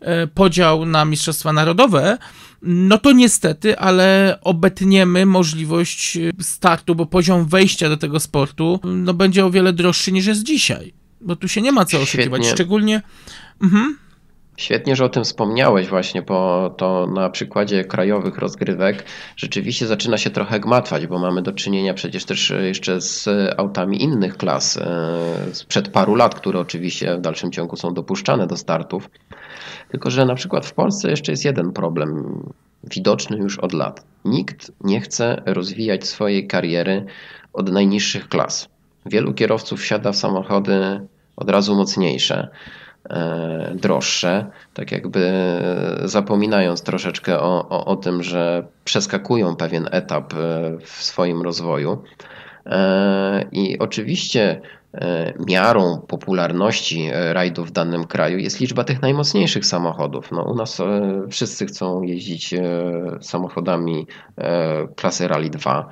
e, podział na Mistrzostwa Narodowe, no to niestety, ale obetniemy możliwość y, startu, bo poziom wejścia do tego sportu no będzie o wiele droższy niż jest dzisiaj. Bo tu się nie ma co oszukiwać. Świetnie. Szczególnie. Mhm. Świetnie, że o tym wspomniałeś właśnie, bo to na przykładzie krajowych rozgrywek rzeczywiście zaczyna się trochę gmatwać, bo mamy do czynienia przecież też jeszcze z autami innych klas e, sprzed paru lat, które oczywiście w dalszym ciągu są dopuszczane do startów. Tylko, że na przykład w Polsce jeszcze jest jeden problem widoczny już od lat. Nikt nie chce rozwijać swojej kariery od najniższych klas. Wielu kierowców wsiada w samochody od razu mocniejsze E, droższe, tak jakby zapominając troszeczkę o, o, o tym, że przeskakują pewien etap e, w swoim rozwoju. E, I oczywiście miarą popularności rajdów w danym kraju jest liczba tych najmocniejszych samochodów. No, u nas wszyscy chcą jeździć samochodami klasy Rally 2,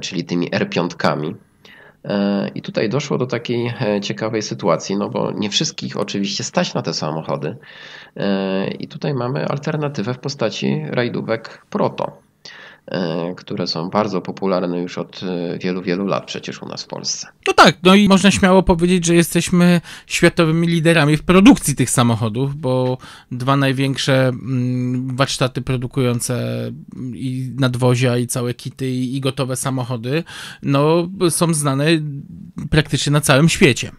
czyli tymi R5. I tutaj doszło do takiej ciekawej sytuacji, no bo nie wszystkich oczywiście stać na te samochody. I tutaj mamy alternatywę w postaci rajdówek Proto. E, które są bardzo popularne już od e, wielu, wielu lat przecież u nas w Polsce. No tak, no i można śmiało powiedzieć, że jesteśmy światowymi liderami w produkcji tych samochodów, bo dwa największe mm, warsztaty produkujące i nadwozia, i całe kity, i gotowe samochody, no są znane praktycznie na całym świecie.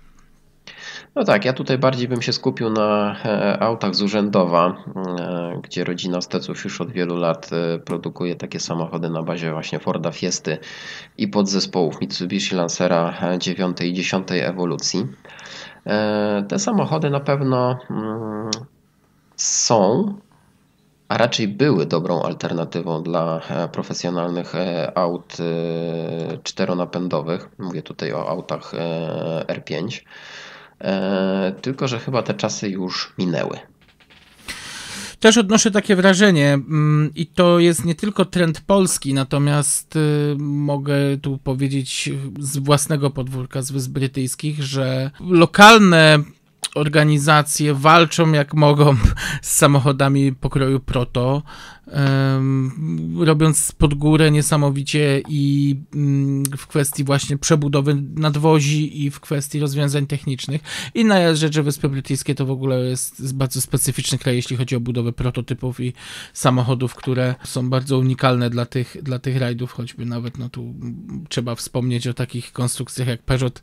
No tak, ja tutaj bardziej bym się skupił na e, autach z urzędowa, e, gdzie rodzina Steców już od wielu lat e, produkuje takie samochody na bazie właśnie Forda Fiesty i podzespołów Mitsubishi Lancera 9 i 10 ewolucji. Te samochody na pewno mm, są, a raczej były dobrą alternatywą dla profesjonalnych aut czteronapędowych. Mówię tutaj o autach R5. E, tylko że chyba te czasy już minęły. Też odnoszę takie wrażenie mm, i to jest nie tylko trend polski, natomiast y, mogę tu powiedzieć z własnego podwórka, z Wysp Brytyjskich, że lokalne organizacje walczą jak mogą z samochodami pokroju proto, robiąc pod górę niesamowicie i mm, w kwestii właśnie przebudowy nadwozi i w kwestii rozwiązań technicznych. Inna rzecz, że Wyspy Brytyjskie to w ogóle jest bardzo specyficzny kraj, jeśli chodzi o budowę prototypów i samochodów, które są bardzo unikalne dla tych, dla tych rajdów, choćby nawet no tu trzeba wspomnieć o takich konstrukcjach jak Peugeot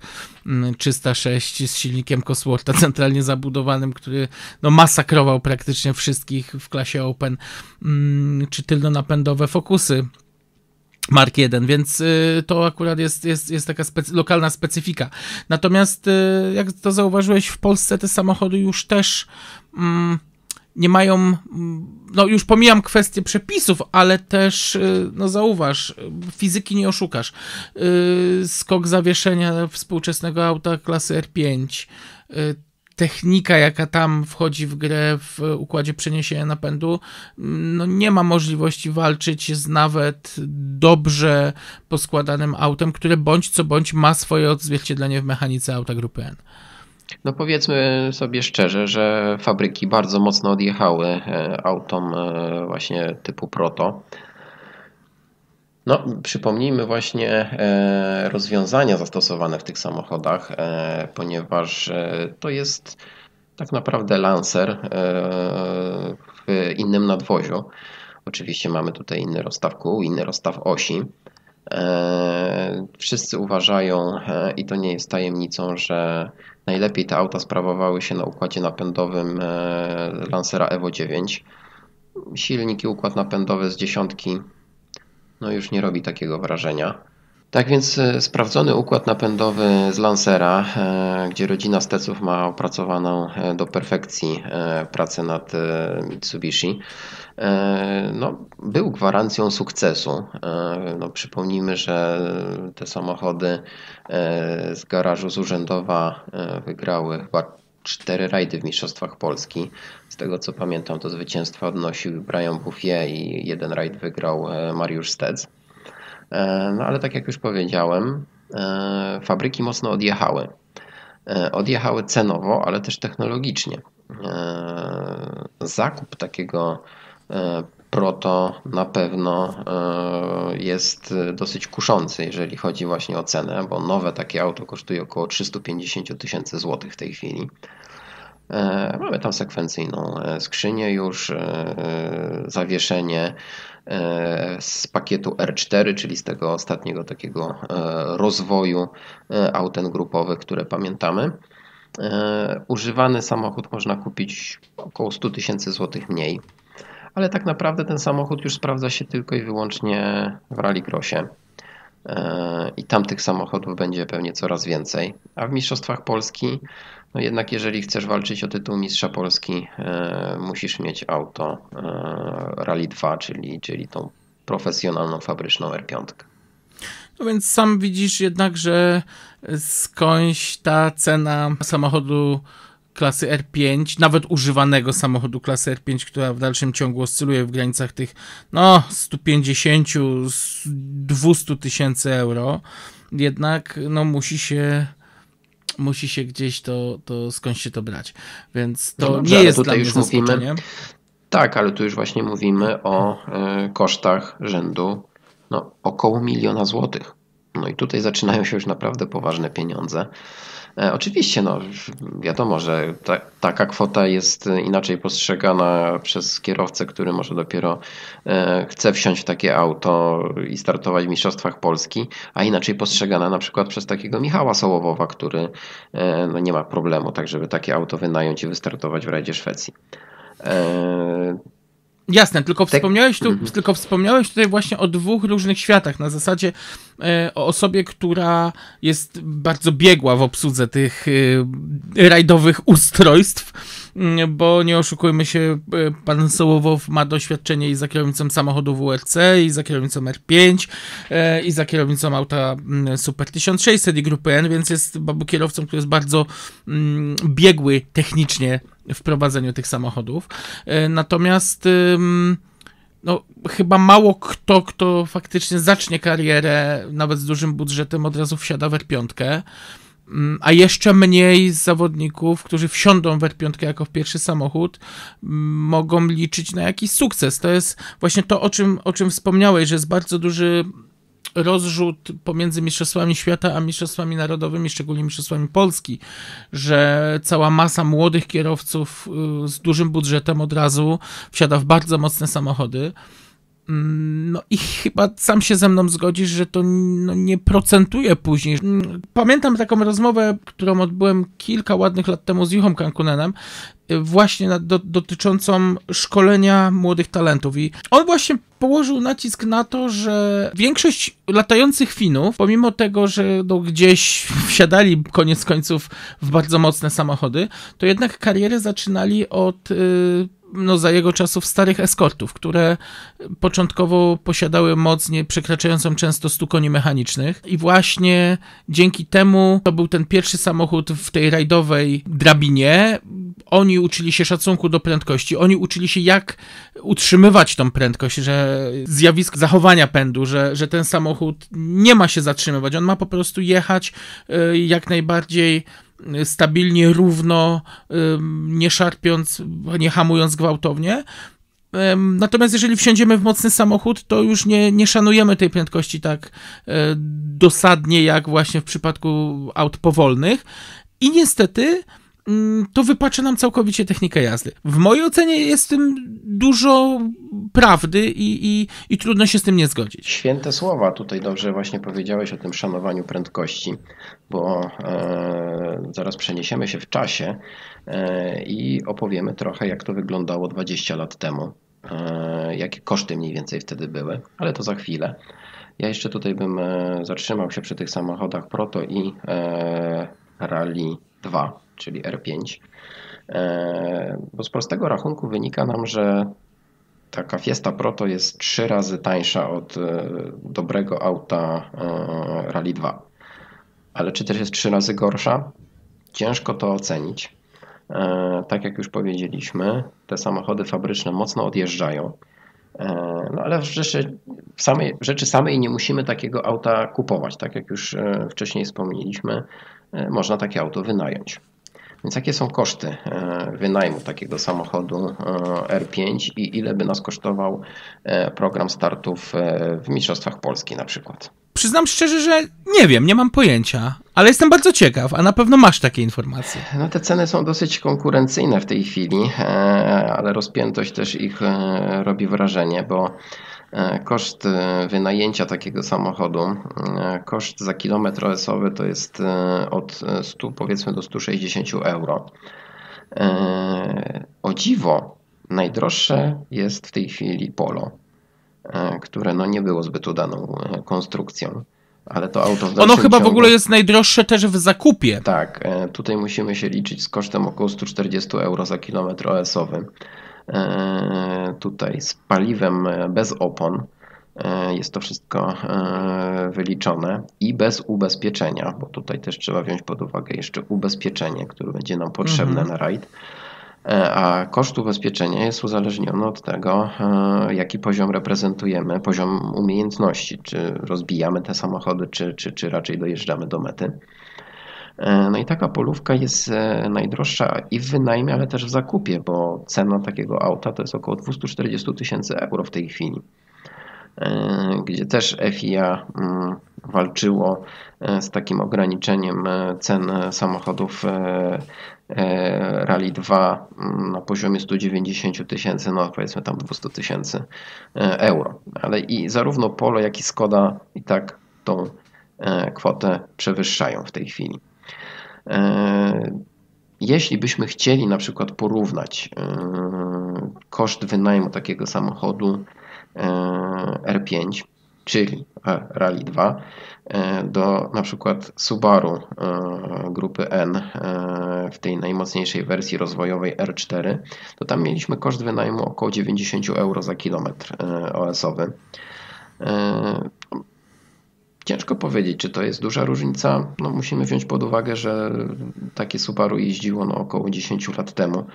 306 mm, z silnikiem Coswortha centralnie zabudowanym, który no masakrował praktycznie wszystkich w klasie Open mm, czy tylno-napędowe Focusy Mark 1, więc y, to akurat jest, jest, jest taka specy lokalna specyfika. Natomiast, y, jak to zauważyłeś, w Polsce te samochody już też mm, nie mają, mm, no już pomijam kwestię przepisów, ale też, y, no zauważ, fizyki nie oszukasz. Skok zawieszenia współczesnego auta klasy R5, technika, jaka tam wchodzi w grę w układzie przeniesienia napędu, no nie ma możliwości walczyć z nawet dobrze poskładanym autem, które bądź co bądź ma swoje odzwierciedlenie w mechanice auta grupy N. No powiedzmy sobie szczerze, że fabryki bardzo mocno odjechały e, autom e, właśnie typu Proto. No, przypomnijmy właśnie e, rozwiązania zastosowane w tych samochodach, e, ponieważ e, to jest tak naprawdę Lancer w innym nadwoziu. Oczywiście mamy tutaj inny rozstaw kół, inny rozstaw osi. Wszyscy uważają, i to nie jest tajemnicą, że najlepiej te auta sprawowały się na układzie napędowym Lancera Evo 9. Silnik i układ napędowy z dziesiątki no już nie robi takiego wrażenia. Tak więc e, sprawdzony układ napędowy z Lancera, e, gdzie rodzina Steców ma opracowaną e, do perfekcji pracę nad Mitsubishi, no, był gwarancją sukcesu. No, przypomnijmy, że te samochody z garażu z urzędowa wygrały chyba cztery rajdy w Mistrzostwach Polski. Tego co pamiętam, to zwycięstwa odnosił Brian Bouffier i jeden rajd wygrał e, Mariusz Stec. E, no ale tak jak już powiedziałem, e, fabryki mocno odjechały. Odjechały cenowo, ale też technologicznie. Zakup takiego Proto na pewno jest dosyć kuszący, jeżeli chodzi właśnie o cenę, bo nowe takie auto kosztuje około 350 tysięcy złotych w tej chwili. E, mamy tam sekwencyjną e, skrzynię już, e, zawieszenie z pakietu R4, czyli z tego ostatniego takiego rozwoju auten grupowych, które pamiętamy. Używany samochód można kupić około 100 tysięcy złotych mniej, ale tak naprawdę ten samochód już sprawdza się tylko i wyłącznie w rallycrossie. I tam tych samochodów będzie pewnie coraz więcej. A w Mistrzostwach Polski no jednak jeżeli chcesz walczyć o tytuł mistrza Polski, e, musisz mieć auto e, Rally 2, czyli, czyli tą profesjonalną fabryczną R5. No więc sam widzisz jednak, że skądś ta cena samochodu klasy R5, nawet używanego samochodu klasy R5, która w dalszym ciągu oscyluje w granicach tych no 150-200 tysięcy euro, jednak no, musi się musi się gdzieś to, to skądś się to brać. Więc to no dobrze, nie jest tutaj już mówimy. Tak, ale tu już właśnie mówimy o y, kosztach rzędu no, około miliona złotych. No i tutaj zaczynają się już naprawdę poważne pieniądze. E, oczywiście, no, wiadomo, że ta, taka kwota jest inaczej postrzegana przez kierowcę, który może dopiero e, chce wsiąść w takie auto i startować w Mistrzostwach Polski, a inaczej postrzegana na przykład przez takiego Michała Sołowowa, który e, no, nie ma problemu, tak żeby takie auto wynająć i wystartować w rajdzie Szwecji. Jasne, tylko wspomniałeś, tu, mhm. tylko wspomniałeś tutaj właśnie o dwóch różnych światach. Na zasadzie o osobie, która jest bardzo biegła w obsłudze tych e, rajdowych ustrojstw, mm, bo nie oszukujmy się, e, pan Sołowow ma doświadczenie i za kierownicą samochodu WRC, i za kierownicą R5, e, i za kierownicą auta mm, Super 1600 i grupy N, więc jest babu kierowcą, który jest bardzo mm, biegły technicznie w prowadzeniu tych samochodów. E, natomiast no, chyba mało kto, kto faktycznie zacznie karierę, nawet z dużym budżetem, od razu wsiada w R5. Mm, a jeszcze mniej zawodników, którzy wsiądą w R5 jako w pierwszy samochód, mogą liczyć na jakiś sukces. To jest właśnie to, o czym, o czym wspomniałeś, że jest bardzo duży rozrzut pomiędzy Mistrzostwami Świata a Mistrzostwami Narodowymi, szczególnie Mistrzostwami Polski, że cała masa młodych kierowców y, z dużym budżetem od razu wsiada w bardzo mocne samochody. Mm, no i chyba sam się ze mną zgodzisz, że to no, nie procentuje później. Pamiętam taką rozmowę, którą odbyłem kilka ładnych lat temu z Juchą Kankunenem, właśnie na, do, dotyczącą szkolenia młodych talentów. I on właśnie położył nacisk na to, że większość latających Finów, pomimo tego, że no, gdzieś wsiadali koniec końców w bardzo mocne samochody, to jednak karierę zaczynali od. Yy, no, za jego czasów starych eskortów, które początkowo posiadały moc przekraczającą często 100 koni mechanicznych. I właśnie dzięki temu to był ten pierwszy samochód w tej rajdowej drabinie. Oni uczyli się szacunku do prędkości, oni uczyli się jak utrzymywać tą prędkość, że zjawisk zachowania pędu, że, że ten samochód nie ma się zatrzymywać, on ma po prostu jechać y, jak najbardziej stabilnie, równo, nie szarpiąc, nie hamując gwałtownie. Natomiast jeżeli wsiądziemy w mocny samochód, to już nie, nie szanujemy tej prędkości tak e, dosadnie, jak właśnie w przypadku aut powolnych. I niestety to wypacza nam całkowicie technikę jazdy. W mojej ocenie jest w tym dużo prawdy i, i, i trudno się z tym nie zgodzić. Święte słowa, tutaj dobrze właśnie powiedziałeś o tym szanowaniu prędkości, bo e, zaraz przeniesiemy się w czasie e, i opowiemy trochę, jak to wyglądało 20 lat temu, e, jakie koszty mniej więcej wtedy były, ale to za chwilę. Ja jeszcze tutaj bym e, zatrzymał się przy tych samochodach Proto i e, Rally 2 czyli R5. E, bo z prostego rachunku wynika nam, że taka Fiesta Proto jest trzy razy tańsza od e, dobrego auta e, Rally 2. Ale czy też jest trzy razy gorsza? Ciężko to ocenić. Tak jak już powiedzieliśmy, te samochody fabryczne mocno odjeżdżają. No ale w rzeczy, samej, rzeczy samej nie musimy takiego auta kupować. Tak jak już wcześniej wspomnieliśmy, można takie auto wynająć. Więc jakie są koszty e, wynajmu takiego samochodu e, R5 i ile by nas kosztował e, program startów w Mistrzostwach Polski na przykład? Przyznam szczerze, że nie wiem, nie mam pojęcia, ale jestem bardzo ciekaw, a na pewno masz takie informacje. No te ceny są dosyć konkurencyjne w tej chwili, ale rozpiętość też ich robi wrażenie, bo koszt e, wynajęcia takiego samochodu, e, koszt za kilometr OS-owy to jest od 100 powiedzmy do 160 euro. O dziwo, najdroższe jest w tej chwili Polo, które no nie było zbyt udaną konstrukcją. Ale to auto w Ono chyba ciągu... w ogóle jest najdroższe też w zakupie. Tak, tutaj musimy się liczyć z kosztem około 140 euro za kilometr OS-owy. E, tutaj z paliwem bez opon. E, jest to wszystko e, wyliczone i bez ubezpieczenia, bo tutaj też trzeba wziąć pod uwagę jeszcze ubezpieczenie, które będzie nam potrzebne mhm. na rajd. a koszt ubezpieczenia jest uzależniony od tego, jaki poziom reprezentujemy, poziom umiejętności, czy rozbijamy te samochody, czy, czy, czy raczej dojeżdżamy do mety. No i taka polówka jest najdroższa i w wynajmie, ale też w zakupie, bo cena takiego auta to jest około 240 tysięcy euro w tej chwili. E, gdzie też FIA mm, walczyło e, z takim ograniczeniem e, cen samochodów Rally 2 mm, na poziomie 190 tysięcy, no powiedzmy tam 200 tysięcy euro. Ale i zarówno Polo, jak i Skoda i tak tą kwotę przewyższają w tej chwili. Jeśli byśmy chcieli na przykład porównać koszt wynajmu takiego samochodu E, R5, czyli Rally 2, e, do na przykład Subaru e, grupy N w tej najmocniejszej wersji rozwojowej R4, to tam mieliśmy koszt wynajmu około 90 euro za kilometr OS-owy. Ciężko powiedzieć, czy to jest duża różnica. No, musimy wziąć pod uwagę, że takie Subaru jeździło no, około 10 lat temu.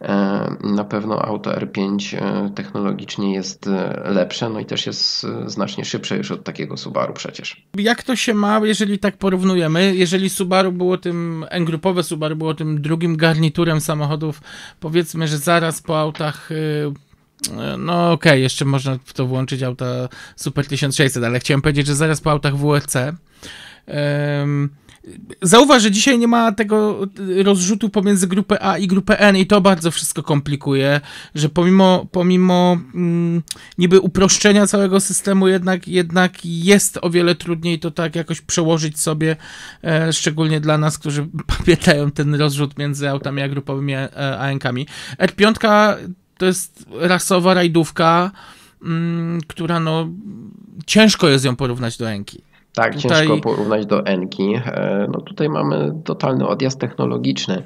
E, na pewno auto R5 e, technologicznie jest e, lepsze, no i też jest znacznie szybsze już od takiego Subaru przecież. Jak to się ma, jeżeli tak porównujemy? Jeżeli Subaru było tym, N-grupowe Subaru było tym drugim garniturem samochodów, powiedzmy, że zaraz po autach no okej, okay, jeszcze można w to włączyć auta Super 1600, ale chciałem powiedzieć, że zaraz po autach WRC um, Zauważ, że dzisiaj nie ma tego rozrzutu pomiędzy grupę A i grupę N i to bardzo wszystko komplikuje, że pomimo, pomimo mm, niby uproszczenia całego systemu jednak, jednak jest o wiele trudniej to tak jakoś przełożyć sobie, e, szczególnie dla nas, którzy pamiętają ten rozrzut między autami a grupowymi e, a N-kami. R5 to jest rasowa rajdówka, mm, która no ciężko jest ją porównać do Enki. Tak, tutaj... ciężko porównać do Enki. E, no tutaj mamy totalny odjazd technologiczny.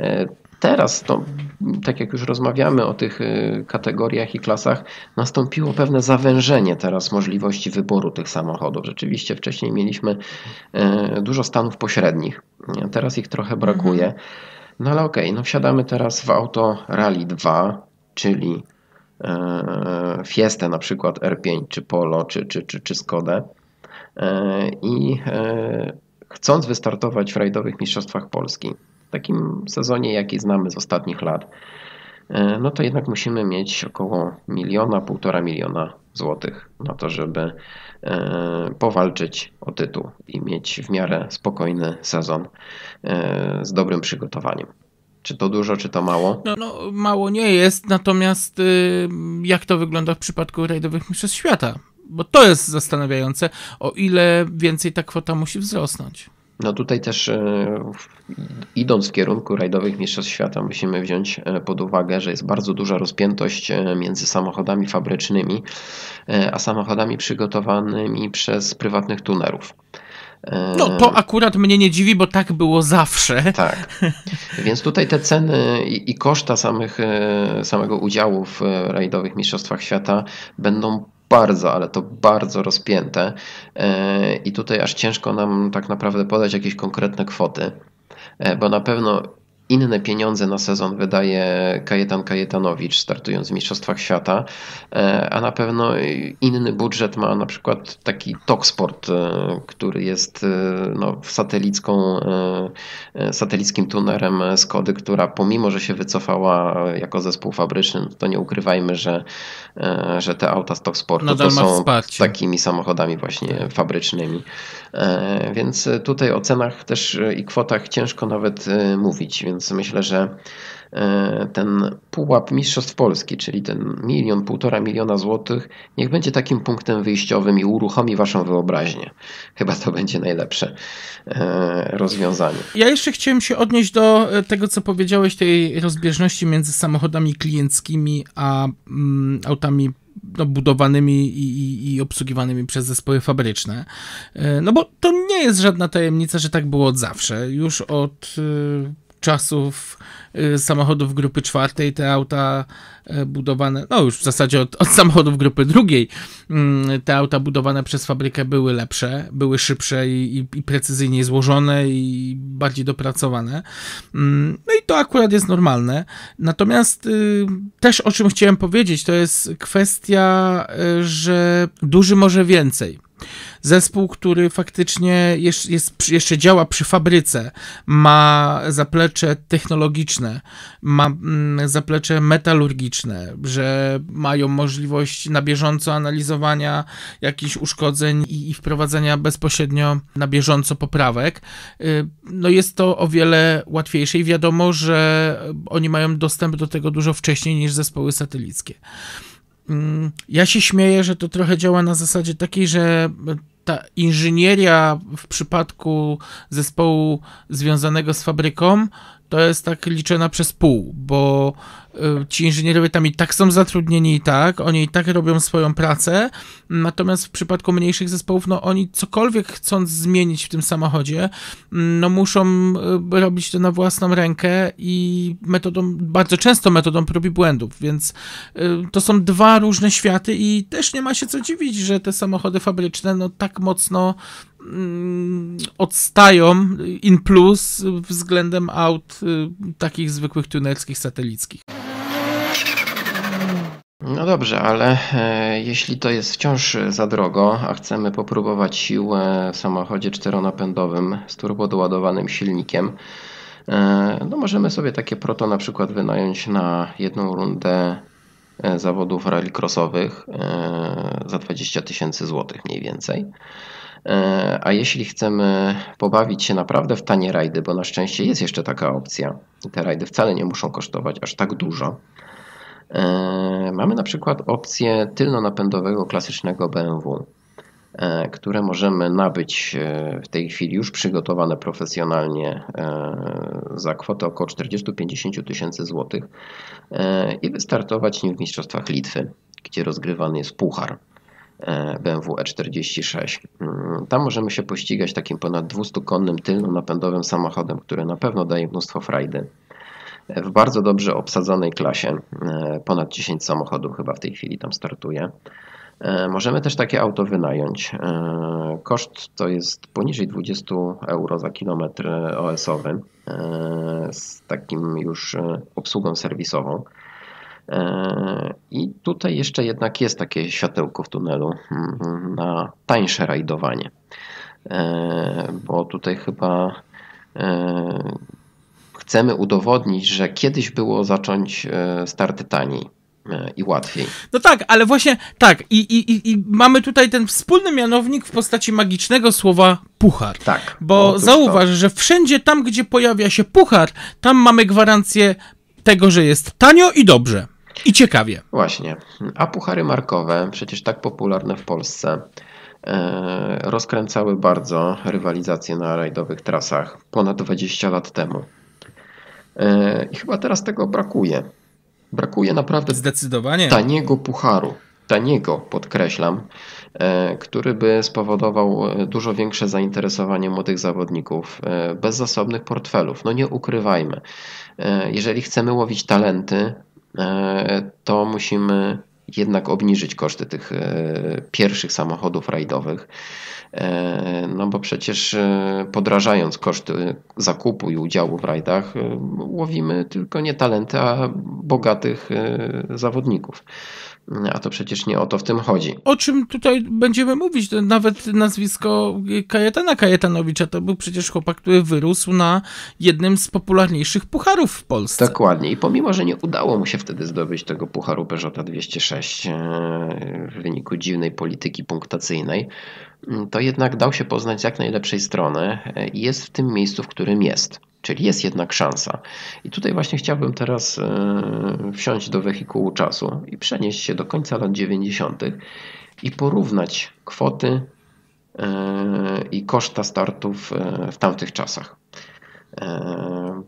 E, teraz, to, tak jak już rozmawiamy o tych e, kategoriach i klasach, nastąpiło pewne zawężenie teraz możliwości wyboru tych samochodów. Rzeczywiście wcześniej mieliśmy dużo stanów pośrednich, teraz ich trochę brakuje. Mhm. No ale okej, okay, no wsiadamy teraz w auto Rally 2, czyli Fiestę na przykład R5, czy Polo, czy, czy, czy, czy Skodę. E, i e, chcąc wystartować w rajdowych mistrzostwach Polski, w takim sezonie, jaki znamy z ostatnich lat, e, no to jednak musimy mieć około miliona, półtora miliona złotych na to, żeby powalczyć o tytuł i mieć w miarę spokojny sezon z dobrym przygotowaniem. Czy to dużo, czy to mało? No, no mało nie jest, natomiast y, jak to wygląda w przypadku rajdowych mistrzostw świata? bo to jest zastanawiające, o ile więcej ta kwota musi wzrosnąć. No tutaj też e, idąc w kierunku rajdowych mistrzostw świata musimy wziąć e, pod uwagę, że jest bardzo duża rozpiętość e, między samochodami fabrycznymi a samochodami przygotowanymi przez prywatnych tunerów. No to akurat mnie nie dziwi, bo tak było zawsze. Tak. Więc tutaj te ceny i, i koszta samych, samego udziału w rajdowych mistrzostwach świata będą bardzo, ale to bardzo rozpięte e, i tutaj aż ciężko nam tak naprawdę podać jakieś konkretne kwoty, e, bo na pewno inne pieniądze na sezon wydaje Kajetan Kajetanowicz startując w Mistrzostwach Świata, e, a na pewno inny budżet ma na przykład taki Toksport, e, który jest e, no, satelicką, satelickim tunerem Skody, która pomimo, że się wycofała jako zespół fabryczny, to nie ukrywajmy, że, że te auta z Toksportu Nadal to są wsparcie. takimi samochodami właśnie fabrycznymi. Więc tutaj o cenach też i kwotach ciężko nawet mówić, więc myślę, że e, ten pułap Mistrzostw Polski, czyli ten milion, półtora miliona złotych, niech będzie takim punktem wyjściowym i uruchomi Waszą wyobraźnię. Chyba to będzie najlepsze e, rozwiązanie. Ja jeszcze chciałem się odnieść do e, tego, co powiedziałeś, tej rozbieżności między samochodami klienckimi a mm, autami no, budowanymi i, i, i, obsługiwanymi przez zespoły fabryczne. No bo to nie jest żadna tajemnica, że tak było od zawsze. Już od czasów y, samochodów grupy czwartej, te auta y, budowane, no już w zasadzie od, od, samochodów grupy drugiej, mm, te auta budowane przez fabrykę były lepsze, były szybsze i, i, i precyzyjniej złożone i bardziej dopracowane. Mm, no i to akurat jest normalne. Natomiast y, też o czym chciałem powiedzieć, to jest kwestia, że duży może więcej. Zespół, który faktycznie jest, jest, jeszcze działa przy fabryce, ma zaplecze technologiczne, ma mm, zaplecze metalurgiczne, że mają możliwość na bieżąco analizowania jakichś uszkodzeń i, i wprowadzenia bezpośrednio na bieżąco poprawek. Y, no jest to o wiele łatwiejsze i wiadomo, że oni mają dostęp do tego dużo wcześniej niż zespoły satelickie. Mm, ja się śmieję, że to trochę działa na zasadzie takiej, że ta inżynieria w przypadku zespołu związanego z fabryką to jest tak liczona przez pół, bo ci inżynierowie tam i tak są zatrudnieni i tak, oni i tak robią swoją pracę, natomiast w przypadku mniejszych zespołów, no oni cokolwiek chcąc zmienić w tym samochodzie, no muszą y, robić to na własną rękę i metodą, bardzo często metodą prób i błędów, więc y, to są dwa różne światy i też nie ma się co dziwić, że te samochody fabryczne no tak mocno Mm, odstają in plus względem aut y, takich zwykłych tunerskich, satelickich. No dobrze, ale e, jeśli to jest wciąż za drogo, a chcemy popróbować siłę w samochodzie czteronapędowym z turbodoładowanym silnikiem, e, no możemy sobie takie proto na przykład wynająć na jedną rundę e, zawodów rallycrossowych za 20 tysięcy złotych mniej więcej. A jeśli chcemy pobawić się naprawdę w tanie rajdy, bo na szczęście jest jeszcze taka opcja, te rajdy wcale nie muszą kosztować aż tak dużo, mamy na przykład opcję tylno-napędowego klasycznego BMW, e, które możemy nabyć w tej chwili już przygotowane profesjonalnie za kwotę około 40-50 tysięcy złotych i wystartować nim w Mistrzostwach Litwy, gdzie rozgrywany jest puchar. E, BMW E46. Mm, tam możemy się pościgać takim ponad 200-konnym tylno-napędowym samochodem, który na pewno daje mnóstwo frajdy. E, w bardzo dobrze obsadzonej klasie, e, ponad 10 samochodów chyba w tej chwili tam startuje. Możemy też takie auto wynająć. Koszt to jest poniżej 20 euro za kilometr OS-owy z takim już obsługą serwisową. E, I tutaj jeszcze jednak jest takie światełko w tunelu mm, na tańsze rajdowanie, e, bo tutaj chyba e, chcemy udowodnić, że kiedyś było zacząć starty taniej i łatwiej. No tak, ale właśnie tak, i, i, i mamy tutaj ten wspólny mianownik w postaci magicznego słowa puchar. Tak. Bo zauważ, to. że wszędzie tam, gdzie pojawia się puchar, tam mamy gwarancję tego, że jest tanio i dobrze. I ciekawie. Właśnie. A puchary markowe, przecież tak popularne w Polsce, e, rozkręcały bardzo rywalizację na rajdowych trasach ponad 20 lat temu. E, I chyba teraz tego brakuje. Brakuje naprawdę Zdecydowanie. taniego pucharu. Taniego, podkreślam, e, który by spowodował dużo większe zainteresowanie młodych zawodników bez zasobnych portfelów. No nie ukrywajmy. Jeżeli chcemy łowić talenty, E, to musimy jednak obniżyć koszty tych e, pierwszych samochodów rajdowych. E, no bo przecież podrażając koszty zakupu i udziału w rajdach, łowimy tylko nie talenty, a bogatych zawodników. A to przecież nie o to w tym chodzi. O czym tutaj będziemy mówić? Nawet nazwisko Kajetana Kajetanowicza to był przecież chłopak, który wyrósł na jednym z popularniejszych pucharów w Polsce. Dokładnie. I pomimo, że nie udało mu się wtedy zdobyć tego pucharu Peugeota 206 e, w wyniku dziwnej polityki punktacyjnej, to jednak dał się poznać z jak najlepszej strony e, i jest w tym miejscu, w którym jest. Czyli jest jednak szansa. I tutaj właśnie chciałbym teraz e, wsiąść do wehikułu czasu i przenieść się do końca lat 90. i porównać kwoty e, i koszta startów w tamtych czasach.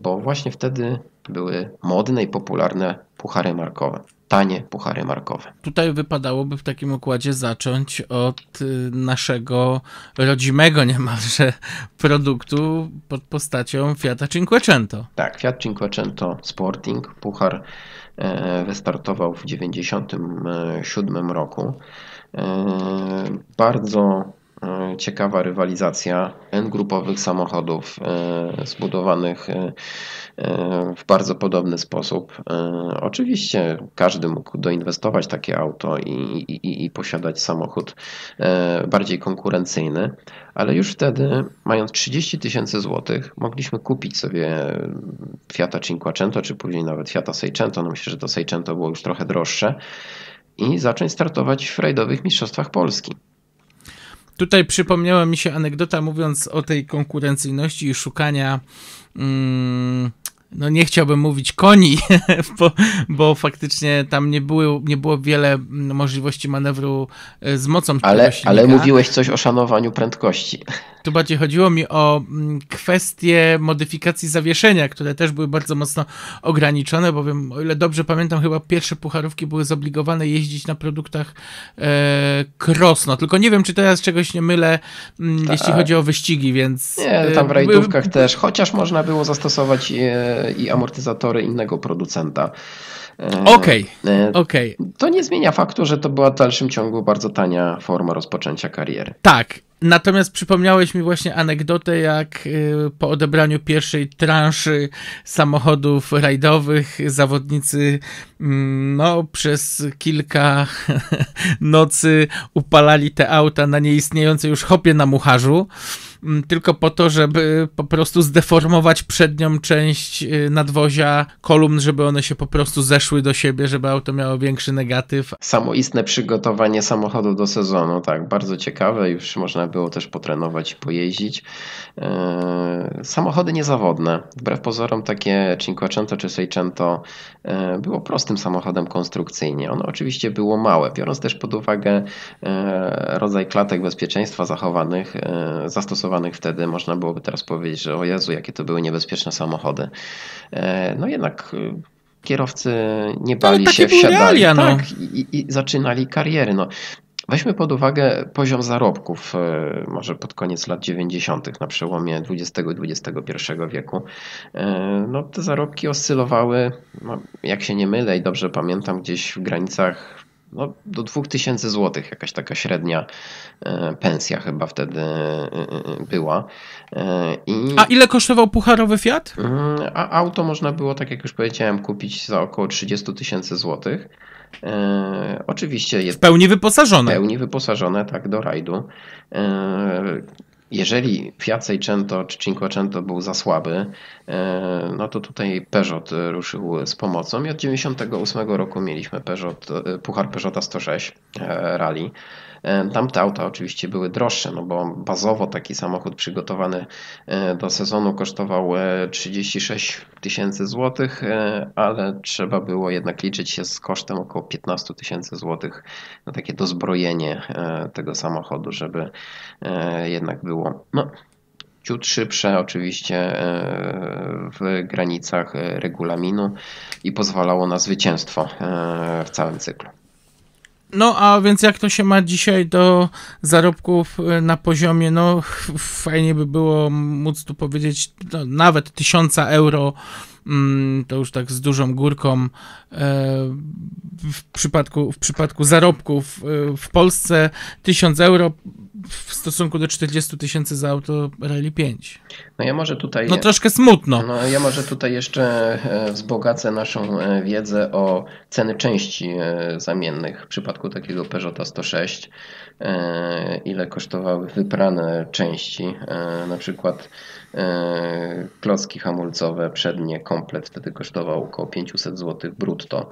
Bo właśnie wtedy były modne i popularne puchary markowe. Tanie puchary markowe. Tutaj wypadałoby w takim układzie zacząć od y, naszego rodzimego niemalże produktu pod postacią Fiata Cinquecento. Tak, Fiat Cinquecento Sporting, puchar e, wystartował w 1997 roku. E, bardzo ciekawa rywalizacja N-grupowych samochodów e, zbudowanych e, w bardzo podobny sposób. Oczywiście każdy mógł doinwestować takie auto i, i, i posiadać samochód bardziej konkurencyjny, ale już wtedy, mając 30 tysięcy złotych, mogliśmy kupić sobie Fiata Cinquecento, czy później nawet Fiata Seicento. No myślę, że to Seicento było już trochę droższe i zacząć startować w rajdowych mistrzostwach Polski. Tutaj przypomniała mi się anegdota mówiąc o tej konkurencyjności i szukania mm, no nie chciałbym mówić koni, bo, bo faktycznie tam nie, były, nie było wiele możliwości manewru e, z mocą ale, ale mówiłeś coś o szanowaniu prędkości. Tu bardziej chodziło mi o mm, kwestie modyfikacji zawieszenia, które też były bardzo mocno ograniczone, bowiem o ile dobrze pamiętam, chyba pierwsze pucharówki były zobligowane jeździć na produktach e, cross, no tylko nie wiem, czy teraz czegoś nie mylę, mm, tak. jeśli chodzi o wyścigi, więc... Nie, tam w e, rajdówkach e, też, chociaż można było zastosować e, i amortyzatory innego producenta. E, okej, okay, okej. Okay. To nie zmienia faktu, że to była w dalszym ciągu bardzo tania forma rozpoczęcia kariery. Tak, Natomiast przypomniałeś mi właśnie anegdotę, jak y, po odebraniu pierwszej transzy samochodów rajdowych zawodnicy mm, no, przez kilka nocy upalali te auta na nieistniejącej już hopie na mucharzu. Tylko po to, żeby po prostu zdeformować przednią część y, nadwozia kolumn, żeby one się po prostu zeszły do siebie, żeby auto miało większy negatyw. Samoistne przygotowanie samochodu do sezonu, tak, bardzo ciekawe, już można było też potrenować i pojeździć. E, samochody niezawodne, wbrew pozorom takie Cinquecento czy Seicento było prostym samochodem konstrukcyjnie. Ono oczywiście było małe, biorąc też pod uwagę e, rodzaj klatek bezpieczeństwa zachowanych, zastosowanych stosowanych wtedy, można byłoby teraz powiedzieć, że o Jezu, jakie to były niebezpieczne samochody. E, no jednak kierowcy nie bali się, wsiadali realia, no. tak, i, i, zaczynali kariery. No. Weźmy pod uwagę poziom zarobków, e, może pod koniec lat 90., na przełomie XX i XXI wieku. E, no, te zarobki oscylowały, no, jak się nie mylę i dobrze pamiętam, gdzieś w granicach no, do 2000 zł, jakaś taka średnia e, pensja chyba wtedy była. I... A ile kosztował pucharowy Fiat? Mm, a auto można było, tak jak już powiedziałem, kupić za około 30 tysięcy złotych. Oczywiście jest. W pełni wyposażone. W pełni wyposażone, tak, do rajdu. Jeżeli Fiat Seicento czy Cinquecento był za słaby, e, no to tutaj Peugeot ruszył z pomocą i od 1998 roku mieliśmy Peugeot, e, Puchar Peugeota 106 e, Rally. E, tamte auta oczywiście były droższe, no bo bazowo taki samochód przygotowany e, do sezonu kosztował 36 e, tysięcy złotych, ale trzeba było jednak liczyć się z kosztem około 15 tysięcy złotych na takie dozbrojenie tego samochodu, żeby jednak było no, ciut szybsze oczywiście w granicach regulaminu i pozwalało na zwycięstwo w całym cyklu. No a więc jak to się ma dzisiaj do zarobków e, na poziomie, no fajnie by było móc tu powiedzieć no, nawet tysiąca euro, to już tak z dużą górką e, w przypadku, w przypadku zarobków e, w Polsce tysiąc euro w stosunku do 40 tysięcy za auto Rally 5. No ja może tutaj... No troszkę smutno. No ja może tutaj jeszcze e, wzbogacę naszą wiedzę o ceny części zamiennych w przypadku takiego Peugeota 106. Ile kosztowały wyprane części, na przykład klocki hamulcowe przednie, komplet wtedy kosztował około 500 zł brutto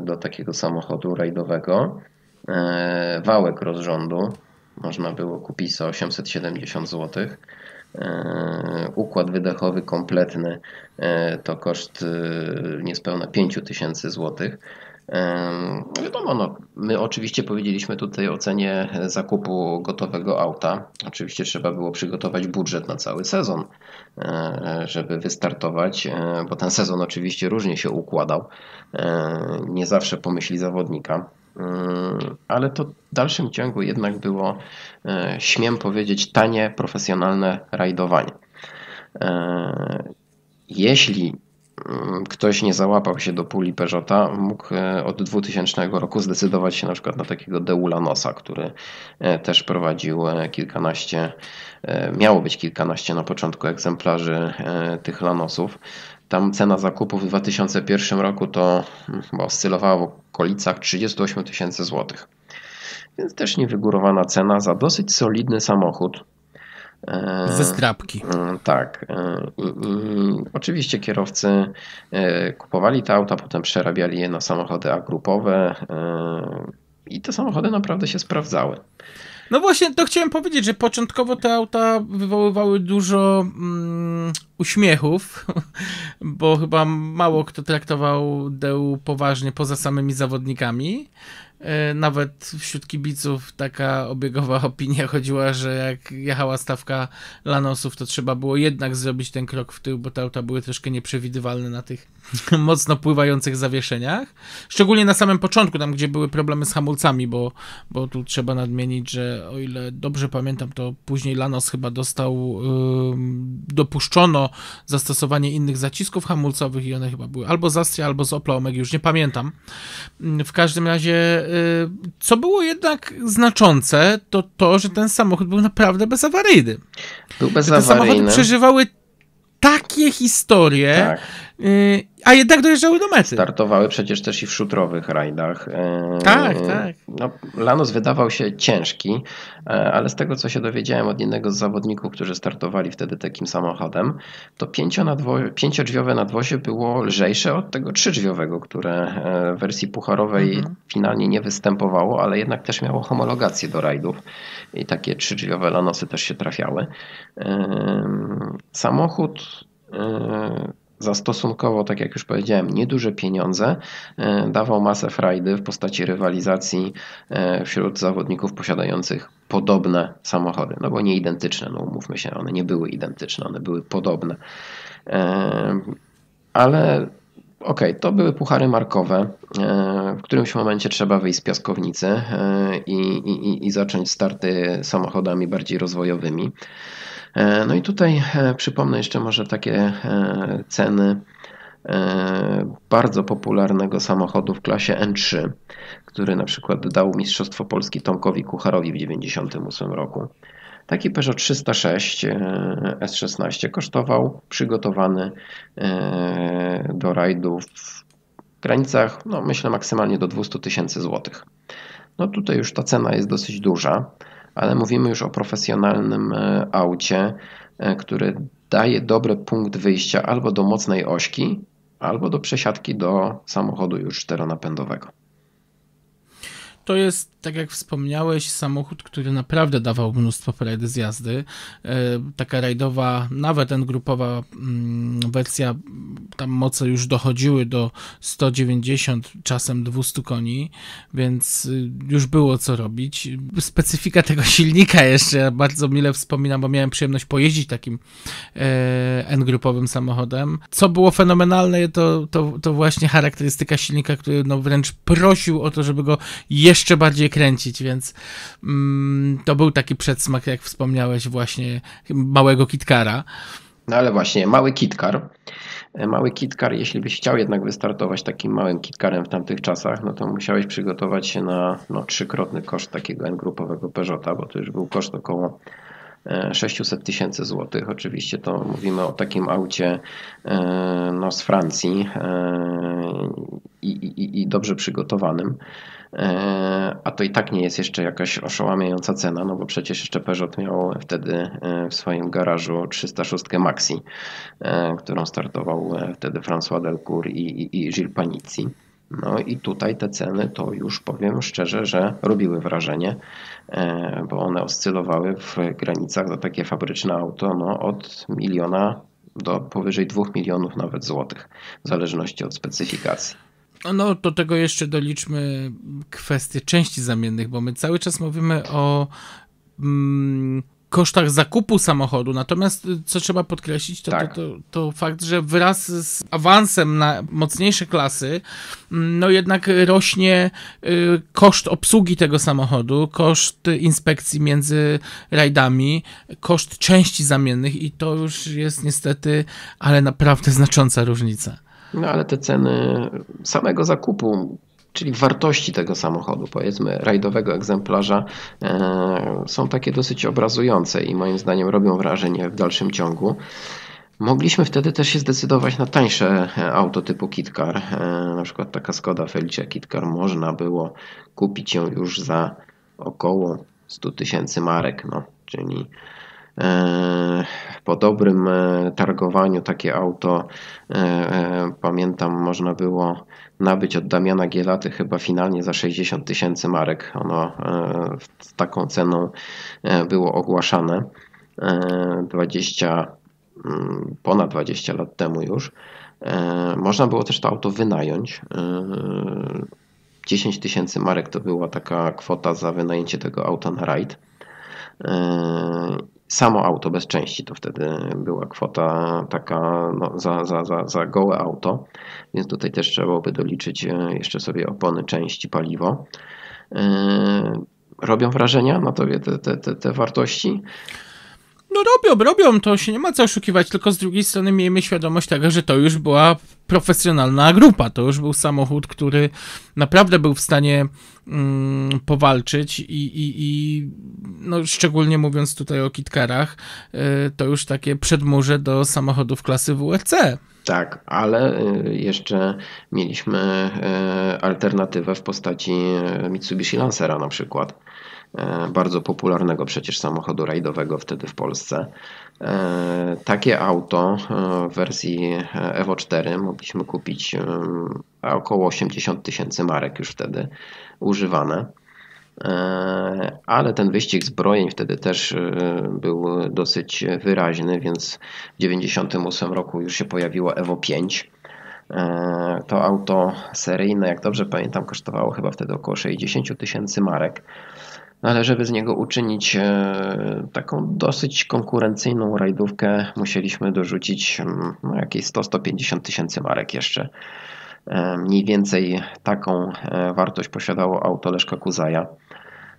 do takiego samochodu rajdowego. E, wałek rozrządu można było kupić za 870 zł. E, układ wydechowy kompletny e, to koszt niespełna 5000 zł. Wiadomo, no, my oczywiście powiedzieliśmy tutaj o cenie zakupu gotowego auta. Oczywiście trzeba było przygotować budżet na cały sezon, e, żeby wystartować, e, bo ten sezon oczywiście różnie się układał. E, nie zawsze pomyśli zawodnika. Ale to w dalszym ciągu jednak było, śmiem powiedzieć, tanie, profesjonalne rajdowanie. Jeśli ktoś nie załapał się do puli Peugeota, mógł e, od 2000 roku zdecydować się na przykład na takiego Deulanosa, który e, też prowadził e, kilkanaście, miało być kilkanaście na początku egzemplarzy tych Lanosów. Tam cena zakupu w 2001 roku to mm, chyba oscylowała w okolicach 38 tysięcy złotych. Więc też niewygórowana cena za dosyć solidny samochód. E, Ze strapki. E, tak. E, I, i, oczywiście kierowcy kupowali te auta, potem przerabiali je na samochody agrupowe i te samochody naprawdę się sprawdzały. No właśnie, to chciałem powiedzieć, że początkowo te auta wywoływały dużo mm, uśmiechów, bo chyba mało kto traktował Deu poważnie poza samymi zawodnikami. E, nawet wśród kibiców taka obiegowa opinia chodziła, że jak jechała stawka Lanosów, to trzeba było jednak zrobić ten krok w tył, bo te auta były troszkę nieprzewidywalne na tych mocno pływających zawieszeniach. Szczególnie na samym początku, tam gdzie były problemy z hamulcami, bo, bo tu trzeba nadmienić, że o ile dobrze pamiętam, to później Lanos chyba dostał, yy, dopuszczono zastosowanie innych zacisków hamulcowych i one chyba były albo z Astria, albo z Opla Omega, już nie pamiętam. W każdym razie co było jednak znaczące, to to, że ten samochód był naprawdę bezawaryjny. Był bezawaryjny. Te samochody przeżywały takie historie, tak. Y, a jednak dojeżdżały do mety. Startowały przecież też i w szutrowych rajdach. E, tak, tak. No, Lanus wydawał się ciężki, e, ale z tego co się dowiedziałem od jednego z zawodników, którzy startowali wtedy takim samochodem, to pięciodrzwiowe nadwozie było lżejsze od tego trzydrzwiowego, które e, w wersji pucharowej mhm. finalnie nie występowało, ale jednak też miało homologację do rajdów i takie trzydrzwiowe Lanosy też się trafiały. Samochód za stosunkowo, tak jak już powiedziałem, nieduże pieniądze e, dawał masę frajdy w postaci rywalizacji e, wśród zawodników posiadających podobne samochody. No bo nie identyczne, no umówmy się, one nie były identyczne, one były podobne. E, ale okej, okay, to były puchary markowe. W którymś momencie trzeba wyjść z piaskownicy i, i, i zacząć starty samochodami bardziej rozwojowymi. E, no i tutaj e, przypomnę jeszcze może takie e, ceny bardzo popularnego samochodu w klasie N3, który na przykład dał Mistrzostwo Polski Tomkowi Kucharowi w 1998 roku. Taki Peugeot 306 S16 kosztował przygotowany do rajdów w granicach, no myślę maksymalnie do 200 tysięcy złotych. No tutaj już ta cena jest dosyć duża ale mówimy już o profesjonalnym e, aucie, e, który daje dobry punkt wyjścia albo do mocnej ośki, albo do przesiadki do samochodu już czteronapędowego. To jest tak jak wspomniałeś, samochód, który naprawdę dawał mnóstwo frajdy z jazdy. E, taka rajdowa, nawet N-grupowa mm, wersja, tam moce już dochodziły do 190, czasem 200 koni, więc y, już było co robić. Specyfika tego silnika jeszcze bardzo mile wspominam, bo miałem przyjemność pojeździć takim e, N-grupowym samochodem. Co było fenomenalne, to, to, to właśnie charakterystyka silnika, który no wręcz prosił o to, żeby go jeszcze bardziej kręcić, więc mm, to był taki przedsmak, jak wspomniałeś, właśnie małego kitkara. No ale właśnie, mały kitkar. E, mały kitkar, jeśli byś chciał jednak wystartować takim małym kitkarem w tamtych czasach, no to musiałeś przygotować się na no, trzykrotny koszt takiego N-grupowego Peugeota, bo to już był koszt około 600 e, tysięcy złotych. Oczywiście to mówimy o takim aucie e, no, z Francji i, i, i dobrze przygotowanym. E, a to i tak nie jest jeszcze jakaś oszałamiająca cena, no bo przecież jeszcze Peugeot miał wtedy e, w swoim garażu 306 Maxi, e, którą startował wtedy François Delcourt i, i, i Gilles Panizzi. No i tutaj te ceny to już powiem szczerze, że robiły wrażenie, bo one oscylowały w granicach za takie fabryczne auto no, od miliona do powyżej dwóch milionów nawet złotych, w zależności od specyfikacji. No, do tego jeszcze doliczmy kwestię części zamiennych, bo my cały czas mówimy o mm, kosztach zakupu samochodu. Natomiast y, co trzeba podkreślić, to, tak. to, to, to, fakt, że wraz z awansem na mocniejsze klasy, mm, no jednak rośnie y, koszt obsługi tego samochodu, koszt inspekcji między rajdami, koszt części zamiennych i to już jest niestety, ale naprawdę znacząca różnica. No ale te ceny samego zakupu czyli wartości tego samochodu, powiedzmy rajdowego egzemplarza, e, są takie dosyć obrazujące i moim zdaniem robią wrażenie w dalszym ciągu. Mogliśmy wtedy też się zdecydować na tańsze e, auto typu KitKar. E, na przykład taka Skoda Felicia KitKar można było kupić ją już za około 100 tysięcy marek, no, czyli po dobrym targowaniu takie auto pamiętam można było nabyć od Damiana Gielaty chyba finalnie za 60 tysięcy marek. Ono e, z taką ceną e, było ogłaszane 20, e, mm, ponad 20 lat temu już. Można było też to auto wynająć. 10 tysięcy marek to była taka kwota za wynajęcie tego auta na rajd samo auto bez części, to wtedy była kwota taka no, za, za, za, za gołe auto, więc tutaj też trzeba byłoby doliczyć e, jeszcze sobie opony, części, paliwo. E, robią wrażenia na tobie te, te, te, te wartości? No robią, robią, to się nie ma co oszukiwać, tylko z drugiej strony miejmy świadomość tego, że to już była profesjonalna grupa, to już był samochód, który naprawdę był w stanie mm, powalczyć i, i, i no, szczególnie mówiąc tutaj o kitkarach, y, to już takie przedmurze do samochodów klasy WRC. Tak, ale y, jeszcze mieliśmy y, alternatywę w postaci Mitsubishi Lancera na przykład bardzo popularnego przecież samochodu rajdowego wtedy w Polsce. E, takie auto e, w wersji Evo 4 mogliśmy kupić około 80 tysięcy marek już wtedy używane. Ale ten wyścig zbrojeń wtedy też był dosyć wyraźny, więc w 1998 roku już się pojawiło Evo 5. To auto seryjne, jak dobrze pamiętam, kosztowało chyba wtedy około 60 tysięcy marek ale żeby z niego uczynić e, taką dosyć konkurencyjną rajdówkę, musieliśmy dorzucić mm, no, jakieś 100-150 tysięcy marek jeszcze. E, mniej więcej taką e, wartość posiadało auto Leszka Kuzaja.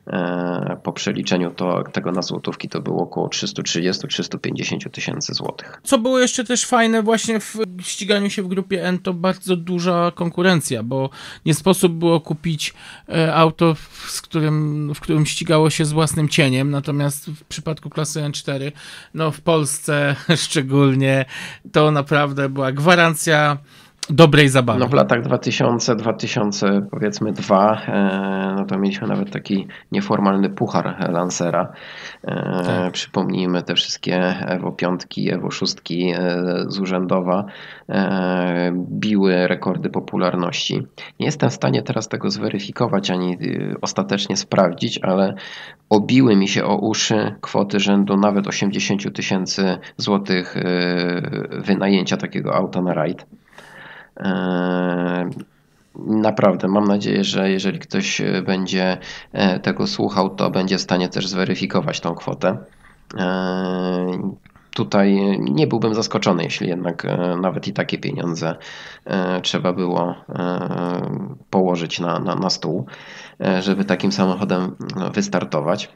E, po przeliczeniu to, tego na złotówki to było około 330-350 tysięcy złotych. Co było jeszcze też fajne właśnie w ściganiu się w grupie N to bardzo duża konkurencja, bo nie sposób było kupić e, auto, z którym, w którym ścigało się z własnym cieniem, natomiast w przypadku klasy N4, no w Polsce szczególnie, to naprawdę była gwarancja dobrej zabawy. No w latach 2000, 2000 powiedzmy dwa, e, no to mieliśmy nawet taki nieformalny puchar Lancera. E, tak. Przypomnijmy te wszystkie Evo 5, Evo 6 e, z urzędowa biły rekordy popularności. Nie jestem w stanie teraz tego zweryfikować ani ostatecznie sprawdzić, ale obiły mi się o uszy kwoty rzędu nawet 80 tysięcy złotych wynajęcia takiego auta na rajd. Eee, naprawdę, mam nadzieję, że jeżeli ktoś e, będzie e, tego słuchał, to będzie w stanie też zweryfikować tą kwotę. Eee, tutaj nie byłbym zaskoczony, jeśli jednak e, nawet i takie pieniądze trzeba było położyć na, na, na stół, żeby takim samochodem wystartować.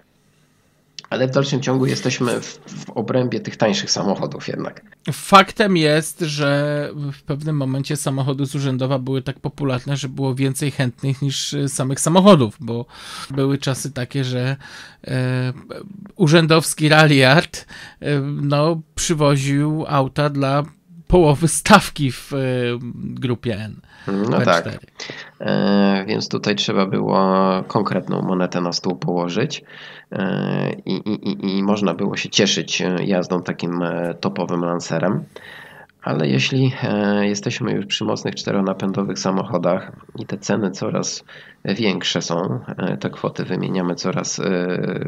Ale w dalszym ciągu jesteśmy w, w, obrębie tych tańszych samochodów jednak. Faktem jest, że w pewnym momencie samochody z urzędowa były tak popularne, że było więcej chętnych niż samych samochodów, bo były czasy takie, że e, urzędowski rallyard e, no, przywoził auta dla połowy stawki w e, grupie N. No tak. E, więc tutaj trzeba było konkretną monetę na stół położyć e, i, i, i można było się cieszyć jazdą takim topowym lancerem. Ale jeśli jesteśmy już przy mocnych czteronapędowych samochodach i te ceny coraz większe są, te kwoty wymieniamy coraz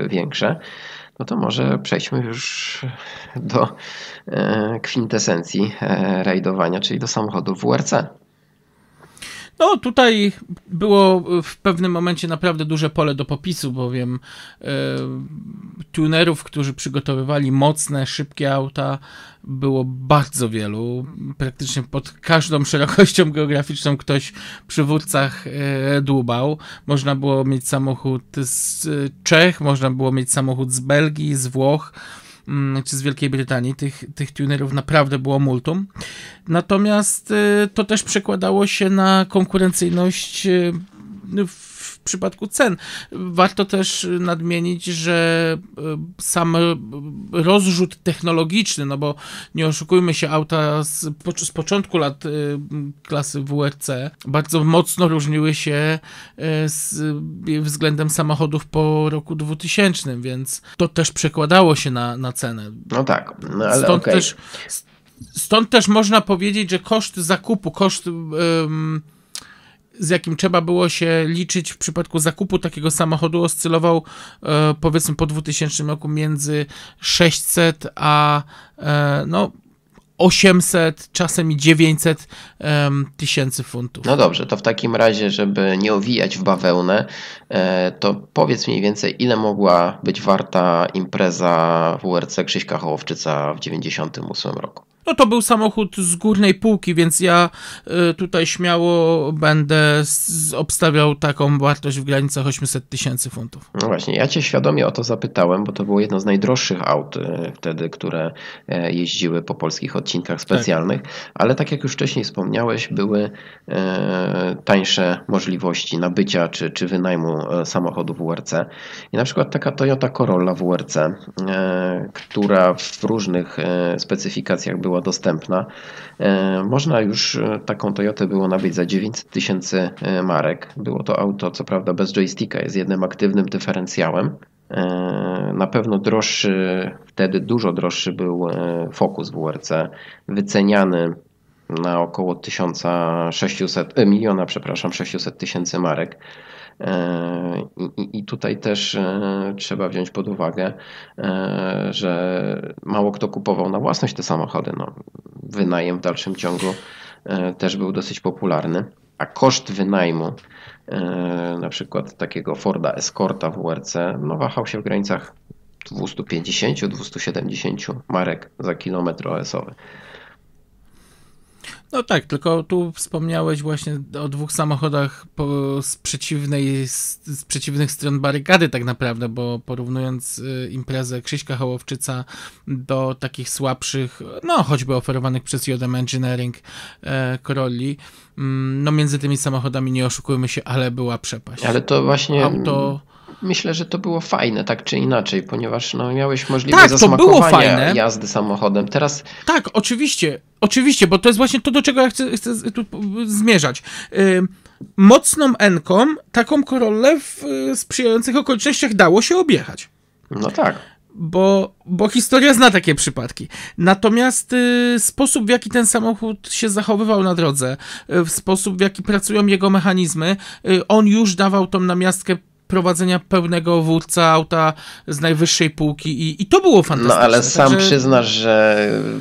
większe, no to może przejdźmy już do e, kwintesencji e, rajdowania, czyli do samochodów WRC. No, tutaj było w pewnym momencie naprawdę duże pole do popisu, bowiem e, tunerów, którzy przygotowywali mocne, szybkie auta, było bardzo wielu. Praktycznie pod każdą szerokością geograficzną ktoś przy wódcach e, dłubał. Można było mieć samochód z Czech, można było mieć samochód z Belgii, z Włoch czy z Wielkiej Brytanii. Tych, tych tunerów naprawdę było multum. Natomiast y, to też przekładało się na konkurencyjność y, w przypadku cen. Warto też nadmienić, że e, sam rozrzut technologiczny, no bo nie oszukujmy się, auta z, z początku lat e, klasy WRC bardzo mocno różniły się e, z względem samochodów po roku 2000, więc to też przekładało się na, na cenę. No tak, no ale Stąd okay. też Stąd też można powiedzieć, że koszt zakupu, koszt z jakim trzeba było się liczyć w przypadku zakupu takiego samochodu oscylował e, powiedzmy po 2000 roku między 600 a e, no 800, czasem i 900 um, tysięcy funtów. No dobrze, to w takim razie, żeby nie owijać w bawełnę, e, to powiedz mniej więcej, ile mogła być warta impreza WRC Krzyśka Hołowczyca w 98 roku? No to był samochód z górnej półki, więc ja y, tutaj śmiało będę obstawiał taką wartość w granicach 800 tysięcy funtów. No właśnie, ja cię świadomie o to zapytałem, bo to było jedno z najdroższych aut y, wtedy, które e, jeździły po polskich odcinkach specjalnych, tak. ale tak jak już wcześniej wspomniałeś, były e, tańsze możliwości nabycia czy, czy wynajmu e, samochodu WRC. I na przykład taka Toyota Corolla WRC, która w różnych specyfikacjach była była dostępna. E, można już e, taką Toyotę było nabyć za 900 tysięcy e, marek. Było to auto, co prawda bez joysticka, jest jednym aktywnym dyferencjałem. Na pewno droższy, wtedy dużo droższy był Focus WRC, wyceniany na około 1600, miliona, przepraszam, 600 tysięcy marek. E, I, tutaj też e, trzeba wziąć pod uwagę, e, że mało kto kupował na własność te samochody. No, wynajem w dalszym ciągu też był dosyć popularny, a koszt wynajmu na przykład takiego Forda Escorta WRC no, wahał się w granicach 250-270 marek za kilometr OS-owy. No tak, tylko tu wspomniałeś właśnie o dwóch samochodach po, z, przeciwnej, z, z przeciwnych stron barykady tak naprawdę, bo porównując y, imprezę Krzyśka Hołowczyca do takich słabszych, no choćby oferowanych przez Jodem Engineering e, Corolli, mm, no między tymi samochodami nie oszukujmy się, ale była przepaść. Ale to właśnie... Auto myślę, że to było fajne, tak czy inaczej, ponieważ no, miałeś możliwość tak, zasmakowania jazdy samochodem. Teraz... Tak, oczywiście, oczywiście, bo to jest właśnie to, do czego ja chcę, chcę tu zmierzać. Yy, mocną Enką taką Corollę w sprzyjających okolicznościach dało się objechać. No tak bo, bo historia zna takie przypadki. Natomiast y, sposób, w jaki ten samochód się zachowywał na drodze, y, sposób, w jaki pracują jego mechanizmy, y, on już dawał tą namiastkę prowadzenia pełnego wódca auta z najwyższej półki i, i to było fantastyczne. No ale sam Także... przyznasz, że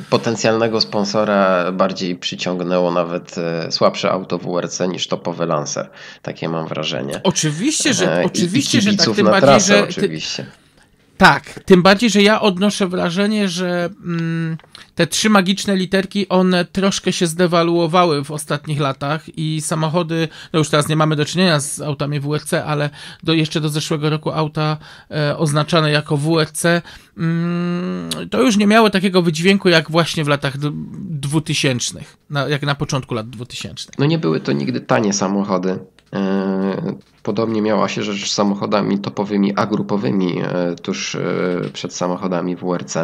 potencjalnego sponsora bardziej przyciągnęło nawet e, słabsze auto WRC niż topowy Lancer. Takie mam wrażenie. Oczywiście, że, oczywiście, I, że tak, tym bardziej, trasę, że... Oczywiście. Tak, tym bardziej, że ja odnoszę wrażenie, że mm, te trzy magiczne literki, one troszkę się zdewaluowały w ostatnich latach i samochody, no już teraz nie mamy do czynienia z autami WRC, ale do, jeszcze do zeszłego roku auta e, oznaczane jako WRC, mm, to już nie miały takiego wydźwięku jak właśnie w latach dwutysięcznych, jak na początku lat dwutysięcznych. No nie były to nigdy tanie samochody. E, podobnie miała się rzecz z samochodami topowymi, a grupowymi e, tuż e, przed samochodami WRC.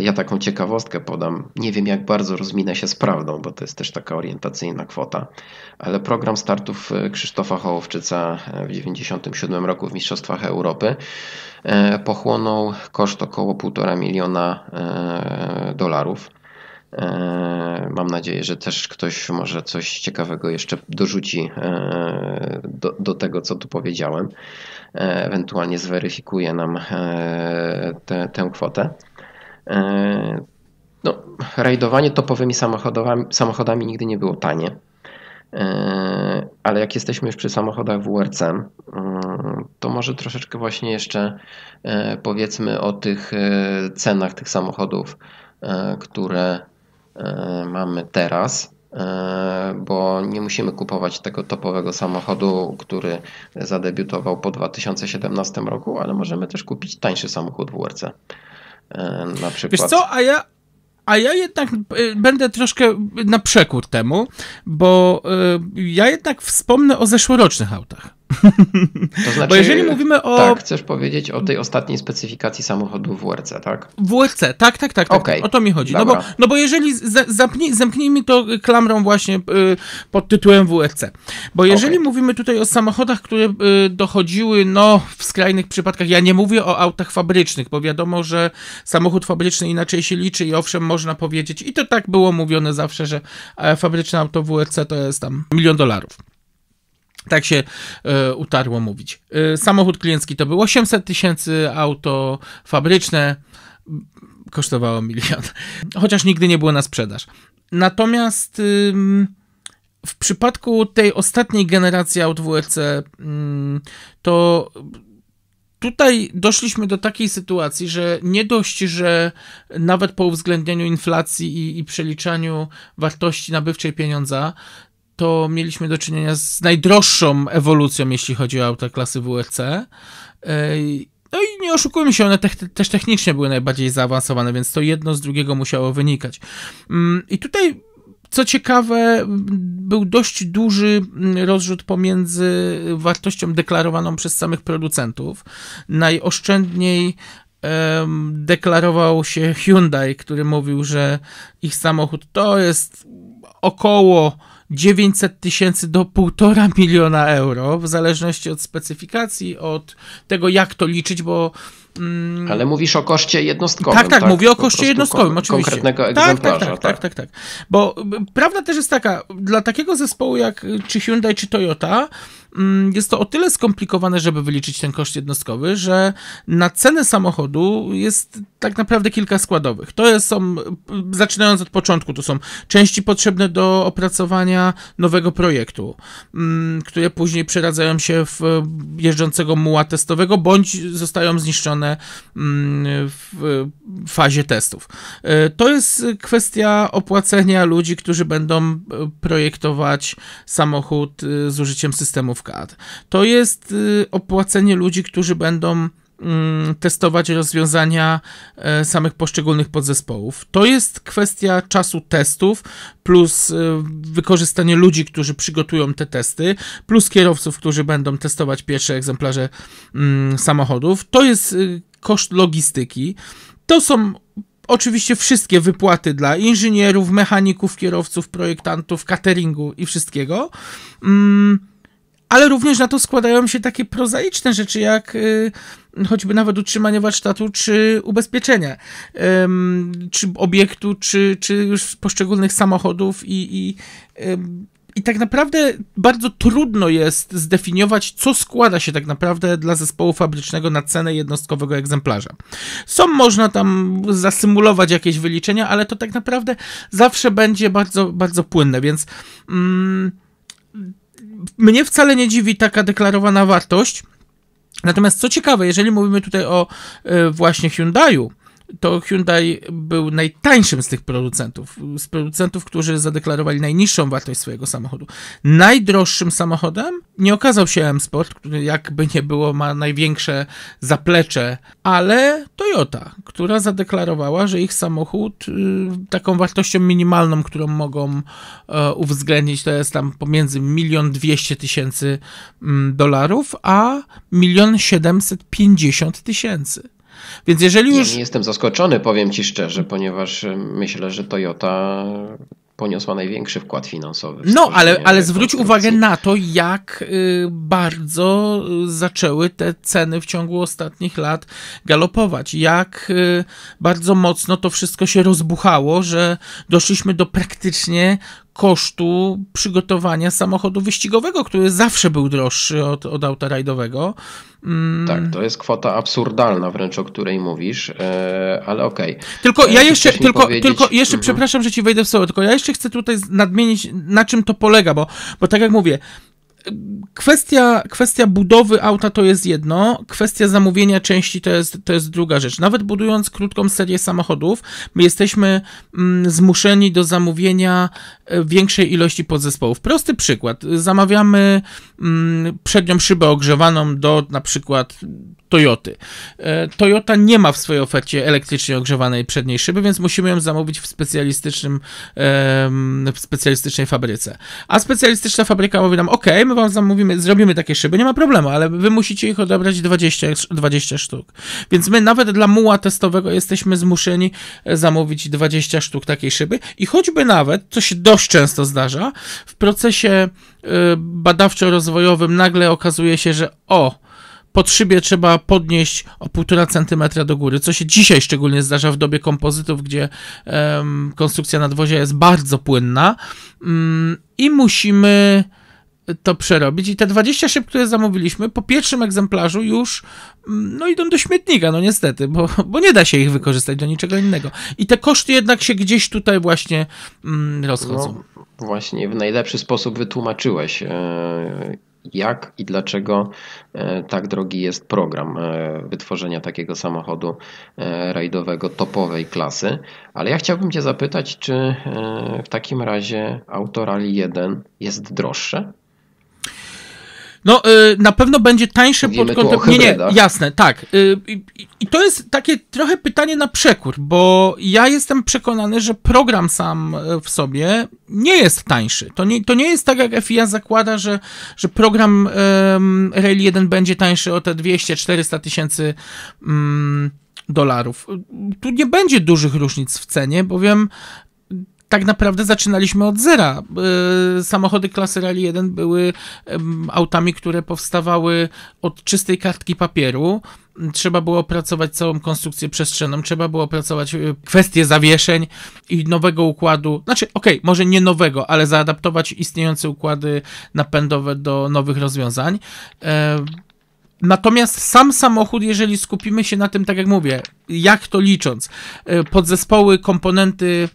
Ja taką ciekawostkę podam. Nie wiem, jak bardzo rozminę się z prawdą, bo to jest też taka orientacyjna kwota, ale program startów Krzysztofa Hołowczyca w 1997 roku w Mistrzostwach Europy pochłonął koszt około 1,5 miliona dolarów. E, mam nadzieję, że też ktoś może coś ciekawego jeszcze dorzuci e, do, do tego, co tu powiedziałem. E, ewentualnie zweryfikuje nam te, tę kwotę. No, rajdowanie topowymi samochodami, samochodami nigdy nie było tanie. Ale jak jesteśmy już przy samochodach WRC, to może troszeczkę właśnie jeszcze powiedzmy o tych cenach tych samochodów, które mamy teraz. E, bo nie musimy kupować tego topowego samochodu, który zadebiutował po 2017 roku, ale możemy też kupić tańszy samochód WRC. E, na przykład. Wiesz co, a ja, a ja jednak e, będę troszkę na przekór temu, bo ja jednak wspomnę o zeszłorocznych autach. To znaczy, Bo jeżeli mówimy o. Tak, chcesz powiedzieć o tej ostatniej specyfikacji samochodu WRC, tak? WRC, tak, tak, tak. tak okay. O to mi chodzi. No bo, no bo jeżeli. Zamknij, zamknijmy to klamrą właśnie y, pod tytułem WRC. Bo jeżeli okay. mówimy tutaj o samochodach, które y, dochodziły, no w skrajnych przypadkach, ja nie mówię o autach fabrycznych, bo wiadomo, że samochód fabryczny inaczej się liczy i owszem, można powiedzieć, i to tak było mówione zawsze, że e, fabryczne auto WRC to jest tam milion dolarów. Tak się y, utarło mówić. Y, samochód kliencki to było 800 tysięcy, auto fabryczne kosztowało milion. Chociaż nigdy nie było na sprzedaż. Natomiast y, w przypadku tej ostatniej generacji aut WRC to tutaj doszliśmy do takiej sytuacji, że nie dość, że nawet po uwzględnieniu inflacji i, i przeliczaniu wartości nabywczej pieniądza, to mieliśmy do czynienia z najdroższą ewolucją, jeśli chodzi o auta klasy WRC. No i nie oszukujmy się, one te też technicznie były najbardziej zaawansowane, więc to jedno z drugiego musiało wynikać. Mm, I tutaj co ciekawe, był dość duży rozrzut pomiędzy wartością deklarowaną przez samych producentów. Najoszczędniej deklarował się Hyundai, który mówił, że ich samochód to jest około 900 tysięcy do 1,5 miliona euro, w zależności od specyfikacji, od tego, jak to liczyć, bo Mm. Ale mówisz o koszcie jednostkowym. Tak, tak, tak mówię o koszcie jednostkowym, oczywiście. Konkretnego tak, egzemplarza. Tak tak, tak, tak, tak. Bo prawda też jest taka, dla takiego zespołu jak czy Hyundai, czy Toyota, jest to o tyle skomplikowane, żeby wyliczyć ten koszt jednostkowy, że na cenę samochodu jest tak naprawdę kilka składowych. To jest, są, zaczynając od początku, to są części potrzebne do opracowania nowego projektu, mm, które później przeradzają się w jeżdżącego muła testowego, bądź zostają zniszczone Mm, w fazie testów. E, to jest kwestia opłacenia ludzi, którzy będą e, projektować samochód e, z użyciem systemów To jest opłacenie ludzi, którzy będą mm, testować rozwiązania samych poszczególnych podzespołów. To jest kwestia czasu testów, plus wykorzystanie ludzi, którzy przygotują te testy, plus kierowców, którzy będą testować pierwsze egzemplarze mm, samochodów. To jest koszt logistyki. To są oczywiście wszystkie wypłaty dla inżynierów, mechaników, kierowców, projektantów, cateringu i wszystkiego. Mm, ale również na to składają się takie prozaiczne rzeczy, jak y, choćby nawet utrzymanie warsztatu, czy ubezpieczenia, czy obiektu, czy, czy już poszczególnych samochodów i, i i tak naprawdę bardzo trudno jest zdefiniować, co składa się tak naprawdę dla zespołu fabrycznego na cenę jednostkowego egzemplarza. Są można tam zasymulować jakieś wyliczenia, ale to tak naprawdę zawsze będzie bardzo, bardzo płynne, więc mm, mnie wcale nie dziwi taka deklarowana wartość. Natomiast co ciekawe, jeżeli mówimy tutaj o y, właśnie Hyundai'u, to Hyundai był najtańszym z tych producentów, z producentów, którzy zadeklarowali najniższą wartość swojego samochodu. Najdroższym samochodem nie okazał się M-Sport, który jakby nie było ma największe zaplecze, ale Toyota, która zadeklarowała, że ich samochód y, taką wartością minimalną, którą mogą e, uwzględnić, to jest tam pomiędzy milion dwieście tysięcy mm, dolarów, a milion siedemset pięćdziesiąt tysięcy. Więc jeżeli już. Ja nie jestem zaskoczony, powiem Ci szczerze, ponieważ e, myślę, że Toyota poniosła największy wkład finansowy. No, ale, ale zwróć uwagę na to, jak y, bardzo zaczęły te ceny w ciągu ostatnich lat galopować. Jak bardzo mocno to wszystko się rozbuchało, że doszliśmy do praktycznie kosztu przygotowania samochodu wyścigowego, który zawsze był droższy od, od auta rajdowego. Mm. Tak, to jest kwota absurdalna wręcz, o której mówisz, e, ale okej. Okay. Tylko ja jeszcze, tylko, powiedzieć... tylko jeszcze mhm. przepraszam, że ci wejdę w słowo, tylko ja jeszcze chcę tutaj nadmienić, na czym to polega, bo, bo tak jak mówię, Kwestia, kwestia budowy auta to jest jedno, kwestia zamówienia części to jest, to jest druga rzecz. Nawet budując krótką serię samochodów, my jesteśmy mm, zmuszeni do zamówienia e, większej ilości podzespołów. Prosty przykład. Zamawiamy przednią szybę ogrzewaną do na przykład Toyoty. E, Toyota nie ma w swojej ofercie elektrycznie ogrzewanej przedniej szyby, więc musimy ją zamówić w specjalistycznym w specjalistycznej fabryce. A specjalistyczna fabryka mówi nam, ok, my wam zamówimy, zrobimy takie szyby, nie ma problemu, ale wy musicie ich odebrać 20, 20 sztuk. Więc my nawet dla muła testowego jesteśmy zmuszeni e, zamówić 20 sztuk takiej szyby i choćby nawet, co się dość często zdarza, w procesie badawczo-rozwojowym nagle okazuje się, że o, pod szybie trzeba podnieść o 1,5 cm do góry, co się dzisiaj szczególnie zdarza w dobie kompozytów, gdzie um, konstrukcja nadwozia jest bardzo płynna um, i musimy to przerobić. I te 20 szyb, które zamówiliśmy, po pierwszym egzemplarzu już mm, no idą do śmietnika, no niestety, bo, bo nie da się ich wykorzystać do niczego innego. I te koszty jednak się gdzieś tutaj właśnie mm, rozchodzą. No, właśnie w najlepszy sposób wytłumaczyłeś. E, jak i dlaczego e, tak drogi jest program e, wytworzenia takiego samochodu rajdowego topowej klasy. Ale ja chciałbym Cię zapytać, czy w takim razie auto Rally 1 jest droższe? No, y, na pewno będzie tańsze Mówimy pod kątem. Nie, nie, jasne, tak. Y, I to jest takie trochę pytanie na przekór, bo ja jestem przekonany, że program sam y, w sobie nie jest tańszy. To nie, to nie jest tak, jak FIA zakłada, że, że program um, Rail 1 będzie tańszy o te 200-400 tysięcy um, dolarów. Tu nie będzie dużych różnic w cenie, bowiem tak naprawdę zaczynaliśmy od zera. Y, samochody klasy Rally 1 były autami, które powstawały od czystej kartki papieru. Trzeba było opracować całą konstrukcję przestrzenną, trzeba było opracować y, kwestie zawieszeń i nowego układu. Znaczy, okej, okay, może nie nowego, ale zaadaptować istniejące układy napędowe do nowych rozwiązań. E, natomiast sam samochód, jeżeli skupimy się na tym, tak jak mówię, jak to licząc, e, podzespoły, komponenty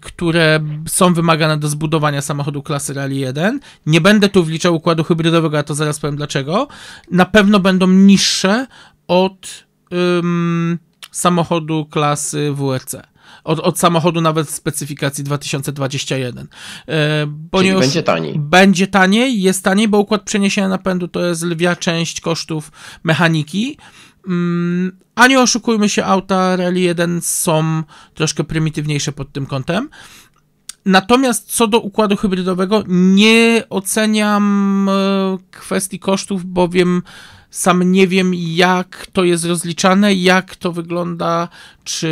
które są wymagane do zbudowania samochodu klasy Rally 1. Nie będę tu wliczał układu hybrydowego, a to zaraz powiem dlaczego. Na pewno będą niższe od samochodu klasy WRC. Od, od, samochodu nawet w specyfikacji 2021. E, Czyli będzie taniej. Będzie taniej, jest taniej, bo układ przeniesienia napędu to jest lwia część kosztów mechaniki. Mm, a nie oszukujmy się, auta Rally 1 są troszkę prymitywniejsze pod tym kątem. Natomiast co do układu hybrydowego, nie oceniam e, kwestii kosztów, bowiem sam nie wiem, jak to jest rozliczane, jak to wygląda, czy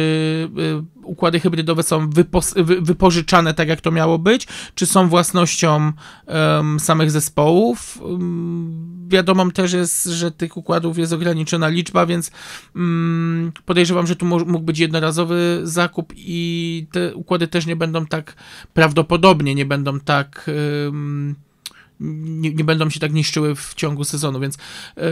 y, układy hybrydowe są wypożyczane tak, jak to miało być, czy są własnością um, samych zespołów. Um, wiadomo też jest, że tych układów jest ograniczona liczba, więc um, podejrzewam, że tu mógł być jednorazowy zakup i te układy też nie będą tak prawdopodobnie, nie będą tak nie, nie będą się tak niszczyły w ciągu sezonu, więc yy,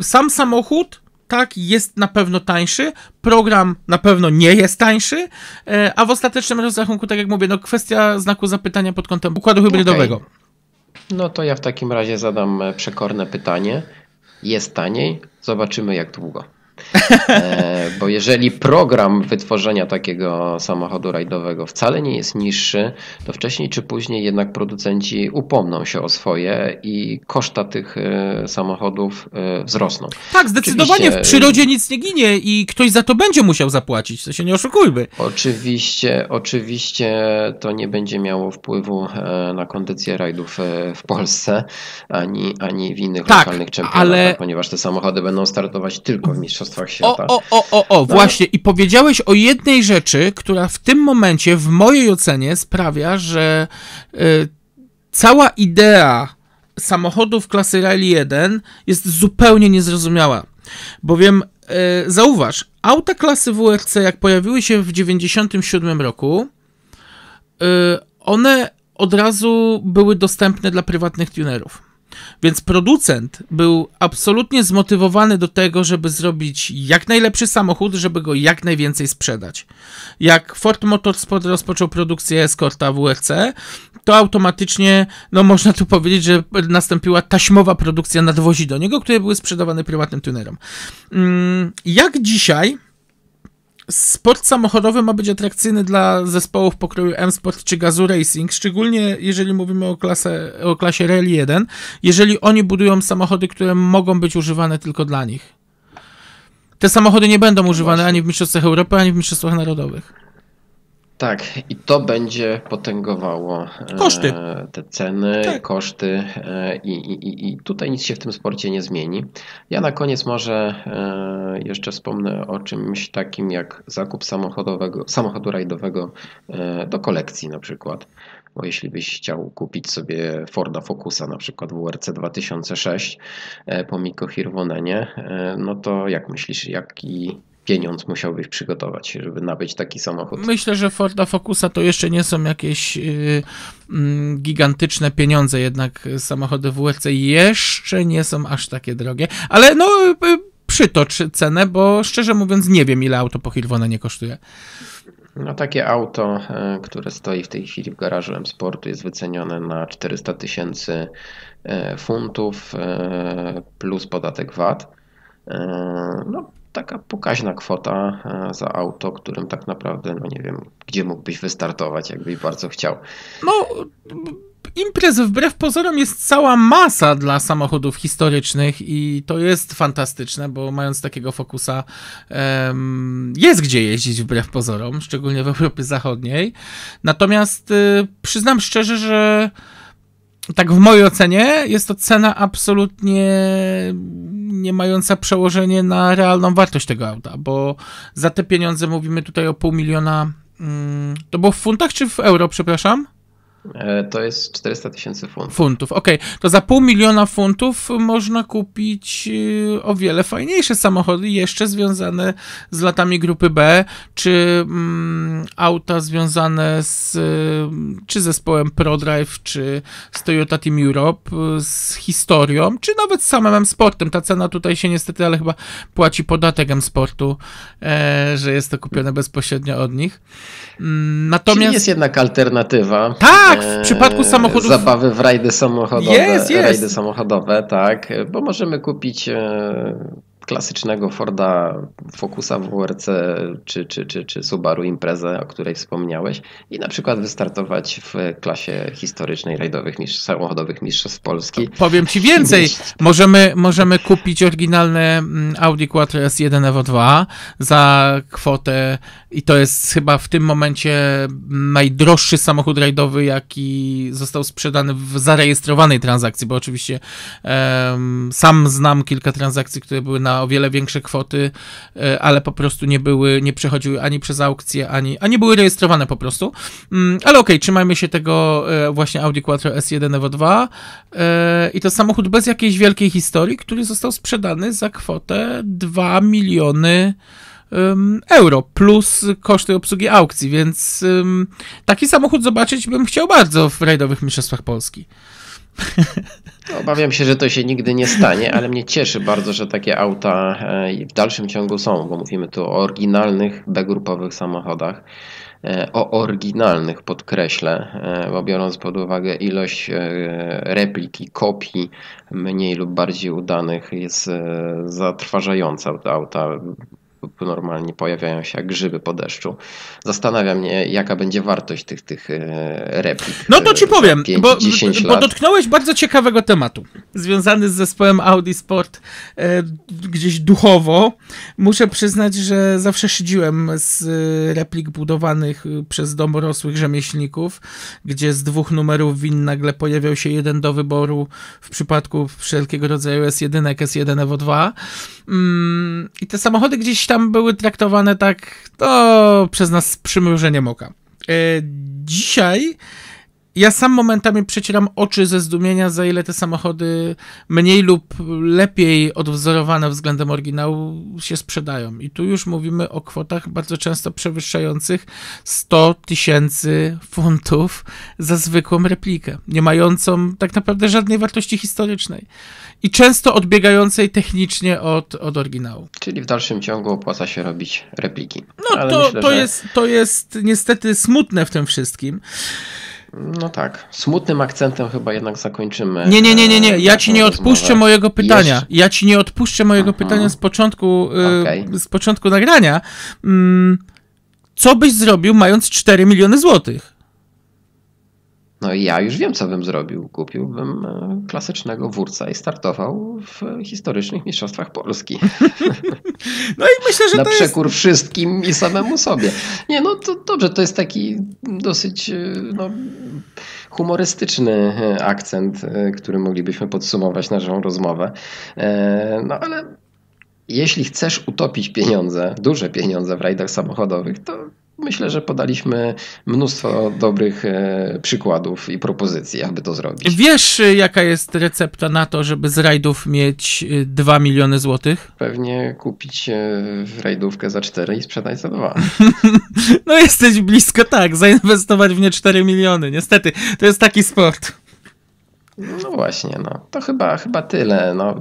sam samochód tak, jest na pewno tańszy, program na pewno nie jest tańszy, yy, a w ostatecznym rozrachunku, tak jak mówię, no kwestia znaku zapytania pod kątem układu hybrydowego. Okay. No to ja w takim razie zadam e, przekorne pytanie. Jest taniej? Zobaczymy jak długo. E, bo jeżeli program wytworzenia takiego samochodu rajdowego wcale nie jest niższy, to wcześniej czy później jednak producenci upomną się o swoje i koszta tych e, samochodów e, wzrosną. Tak, zdecydowanie oczywiście, w przyrodzie nic nie ginie i ktoś za to będzie musiał zapłacić, to się nie oszukujmy. Oczywiście, oczywiście to nie będzie miało wpływu na kondycję rajdów w Polsce, ani, ani w innych tak, lokalnych czempionatach, ale... ponieważ te samochody będą startować tylko w mistrzostwach Mistrzostwach Świata. O, o, o, o, o no. właśnie. I powiedziałeś o jednej rzeczy, która w tym momencie, w mojej ocenie, sprawia, że y, cała idea samochodów klasy Rally 1 jest zupełnie niezrozumiała. Bowiem y, zauważ, auta klasy WRC, jak pojawiły się w 97 roku, y, one od razu były dostępne dla prywatnych tunerów. Więc producent był absolutnie zmotywowany do tego, żeby zrobić jak najlepszy samochód, żeby go jak najwięcej sprzedać. Jak Ford Motorsport rozpoczął produkcję Escorta WRC, to automatycznie, no można tu powiedzieć, że nastąpiła taśmowa produkcja nadwozi do niego, które były sprzedawane prywatnym tunerom. Mm, jak dzisiaj sport samochodowy ma być atrakcyjny dla zespołów pokroju M-Sport czy Gazoo Racing, szczególnie jeżeli mówimy o, klasę, o klasie Rally 1, jeżeli oni budują samochody, które mogą być używane tylko dla nich. Te samochody nie będą używane ani w Mistrzostwach Europy, ani w Mistrzostwach Narodowych. Tak, i to będzie potęgowało e, koszty. te ceny, tak. koszty e, i, i, i tutaj nic się w tym sporcie nie zmieni. Ja na koniec może e, jeszcze wspomnę o czymś takim jak zakup samochodowego, samochodu rajdowego do kolekcji na przykład. Bo jeśli byś chciał kupić sobie Forda Focusa na przykład WRC 2006 po Miko Hirvonenie, no to jak myślisz, jaki pieniądz musiałbyś przygotować, żeby nabyć taki samochód? Myślę, że Forda Focusa to jeszcze nie są jakieś yy, yy, gigantyczne pieniądze, jednak samochody WRC jeszcze nie są aż takie drogie, ale no yy, przytocz cenę, bo szczerze mówiąc nie wiem ile auto po Hirvona nie kosztuje. No takie auto, e, które stoi w tej chwili w garażu M-Sportu jest wycenione na 400 tysięcy e, funtów e, plus podatek VAT. No, taka pokaźna kwota e, za auto, którym tak naprawdę, no nie wiem, gdzie mógłbyś wystartować, jakbyś bardzo chciał. No, imprez wbrew pozorom jest cała masa dla samochodów historycznych i to jest fantastyczne, bo mając takiego fokusa jest gdzie jeździć wbrew pozorom, szczególnie w Europie Zachodniej. Natomiast y, przyznam szczerze, że tak w mojej ocenie jest to cena absolutnie nie mająca przełożenia na realną wartość tego auta, bo za te pieniądze mówimy tutaj o pół miliona. Mm, to było w funtach czy w euro, przepraszam? E, to jest 400 tysięcy funtów. Funtów, okej. Okay. To za pół miliona funtów można kupić y, o wiele fajniejsze samochody, jeszcze związane z latami grupy B, czy mm, auta związane z y, czy zespołem ProDrive, czy z Toyota Team Europe, z historią, czy nawet z samym M-Sportem. Ta cena tutaj się niestety, ale chyba płaci podatek M-Sportu, e, że jest to kupione bezpośrednio od nich. Mm, natomiast... Czyli jest jednak alternatywa. Tak! Tak, w przypadku samochodów. Zabawy w rajdy samochodowe. Jest, jest. Rajdy samochodowe, tak, bo możemy kupić e, klasycznego Forda Focusa WRC czy, czy, czy, czy Subaru Imprezę, o której wspomniałeś i na przykład wystartować w klasie historycznej rajdowych mistrz, samochodowych mistrzostw Polski. Powiem Ci więcej, możemy, możemy kupić oryginalne mm, Audi Quattro S1 Evo 2 za kwotę i to jest chyba w tym momencie najdroższy samochód rajdowy, jaki został sprzedany w zarejestrowanej transakcji, bo oczywiście um, sam znam kilka transakcji, które były na o wiele większe kwoty, e, ale po prostu nie były, nie przechodziły ani przez aukcję, ani, a nie były rejestrowane po prostu. Mm, ale okej, okay, trzymajmy się tego e, właśnie Audi Quattro S1 Evo 2 e, i to samochód bez jakiejś wielkiej historii, który został sprzedany za kwotę 2 miliony euro plus koszty obsługi aukcji, więc taki samochód zobaczyć bym chciał bardzo w rajdowych mistrzostwach Polski. Obawiam się, że to się nigdy nie stanie, ale mnie cieszy bardzo, że takie auta e, w dalszym ciągu są, bo mówimy tu o oryginalnych B-grupowych samochodach. E, o oryginalnych podkreślę, e, bo biorąc pod uwagę ilość replik i kopii mniej lub bardziej udanych jest zatrważająca auta normalnie pojawiają się jak grzyby po deszczu. Zastanawia mnie, jaka będzie wartość tych, tych e, replik. No to ci powiem, 5, bo, bo dotknąłeś bardzo ciekawego tematu, związany z zespołem Audi Sport e, gdzieś duchowo. Muszę przyznać, że zawsze szydziłem z replik budowanych przez domorosłych rzemieślników, gdzie z dwóch numerów win nagle pojawiał się jeden do wyboru w przypadku wszelkiego rodzaju S1, S1 Evo 2. Mm, I te samochody gdzieś tam były traktowane tak, to przez nas z przymrużeniem oka. E, dzisiaj ja sam momentami przecieram oczy ze zdumienia, za ile te samochody mniej lub lepiej odwzorowane względem oryginału się sprzedają. I tu już mówimy o kwotach bardzo często przewyższających 100 tysięcy funtów za zwykłą replikę, nie mającą tak naprawdę żadnej wartości historycznej i często odbiegającej technicznie od, od oryginału. Czyli w dalszym ciągu opłaca się robić repliki. No Ale to, myślę, to, że... jest, to jest niestety smutne w tym wszystkim. No tak. Smutnym akcentem chyba jednak zakończymy. Nie, nie, nie, nie, nie. Ja ci nie odpuszczę mojego pytania. Jeszcze? Ja ci nie odpuszczę mojego Aha. pytania z początku, okay. z początku nagrania. Mm, co byś zrobił mając 4 miliony złotych? No i ja już wiem, co bym zrobił. Kupiłbym e, klasycznego wórca i startował w historycznych mistrzostwach Polski. No i myślę, że Na to przekór jest... wszystkim i samemu sobie. Nie, no to dobrze, to jest taki dosyć e, no, humorystyczny e, akcent, który moglibyśmy podsumować naszą rozmowę. No ale jeśli chcesz utopić pieniądze, duże pieniądze w rajdach samochodowych, to myślę, że podaliśmy mnóstwo dobrych e, przykładów i propozycji, aby to zrobić. Wiesz, e, jaka jest recepta na to, żeby z rajdów mieć 2 e, miliony złotych? Pewnie kupić rajdówkę za 4 i sprzedać za 2. no jesteś blisko, tak, zainwestować w nie 4 miliony. Niestety, to jest taki sport. No właśnie, no. to chyba, chyba tyle. No,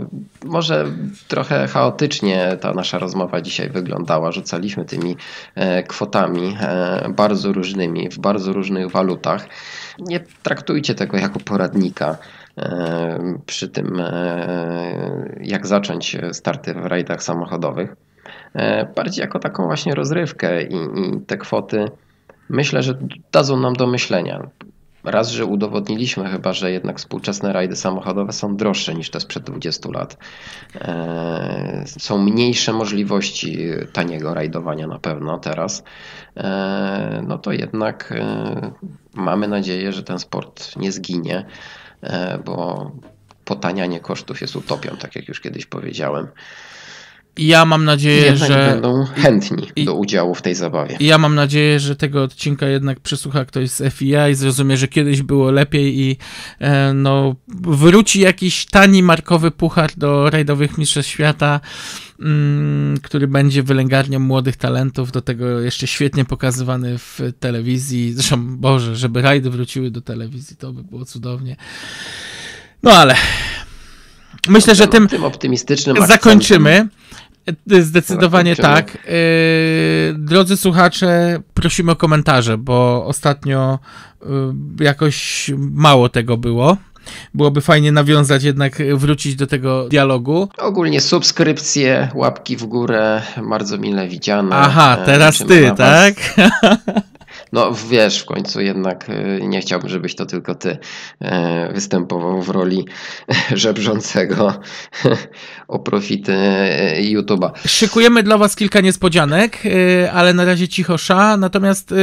może trochę chaotycznie ta nasza rozmowa dzisiaj wyglądała. Rzucaliśmy tymi e, kwotami e, bardzo różnymi, w bardzo różnych walutach. Nie traktujcie tego jako poradnika e, przy tym, jak zacząć starty w rajdach samochodowych. Bardziej jako taką właśnie rozrywkę i, i te kwoty myślę, że dadzą nam do myślenia. Raz, że udowodniliśmy chyba, że jednak współczesne rajdy samochodowe są droższe niż te sprzed 20 lat. E, są mniejsze możliwości taniego rajdowania na pewno teraz. E, no to jednak e, mamy nadzieję, że ten sport nie zginie, bo potanianie kosztów jest utopią, tak jak już kiedyś powiedziałem. Ja mam nadzieję, jednak że. będą chętni do udziału w tej zabawie. Ja mam nadzieję, że tego odcinka jednak przesłucha ktoś z FIA i zrozumie, że kiedyś było lepiej i e, no, wróci jakiś tani markowy puchar do rajdowych mistrzostw świata, mm, który będzie wylęgarnią młodych talentów, do tego jeszcze świetnie pokazywany w telewizji. Zresztą, Boże, żeby rajdy wróciły do telewizji, to by było cudownie. No ale. Myślę, że tym, tym optymistycznym zakończymy. Akcentem. E, zdecydowanie tak. E, drodzy słuchacze, prosimy o komentarze, bo ostatnio e, jakoś mało tego było. Byłoby fajnie nawiązać, jednak wrócić do tego dialogu. Ogólnie subskrypcje, łapki w górę, bardzo mile widziane. Aha, teraz ty, tak? No wiesz, w końcu jednak e, nie chciałbym, żebyś to tylko ty e, występował w roli żebrzącego o profity e, YouTube'a. Szykujemy dla was kilka niespodzianek, ale na razie cichosza. Natomiast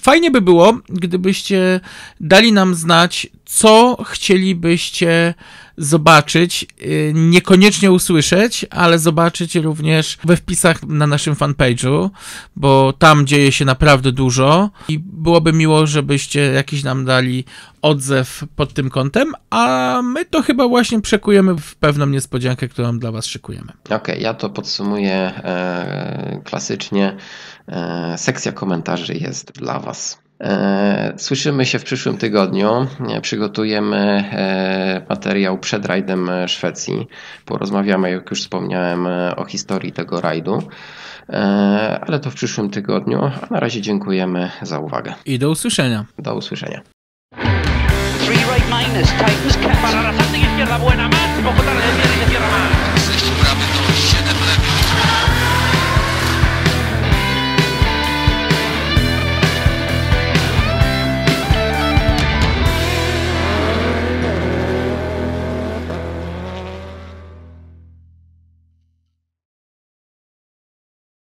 fajnie by było, gdybyście dali nam znać, co chcielibyście zobaczyć, y, niekoniecznie usłyszeć, ale zobaczyć również we wpisach na naszym fanpage'u, bo tam dzieje się naprawdę dużo i byłoby miło, żebyście jakiś nam dali odzew pod tym kątem, a my to chyba właśnie przekujemy w pewną niespodziankę, którą dla Was szykujemy. Okej, okay, ja to podsumuję e, klasycznie. E, sekcja komentarzy jest dla Was. E, słyszymy się w przyszłym tygodniu. E, przygotujemy e, materiał przed rajdem Szwecji. Porozmawiamy, jak już wspomniałem, o historii tego rajdu. Ale to w przyszłym tygodniu. A na razie dziękujemy za uwagę. I do usłyszenia. Do usłyszenia. Three right minus, Titans, Para la izquierda buena, más, poco tarde, izquierda más.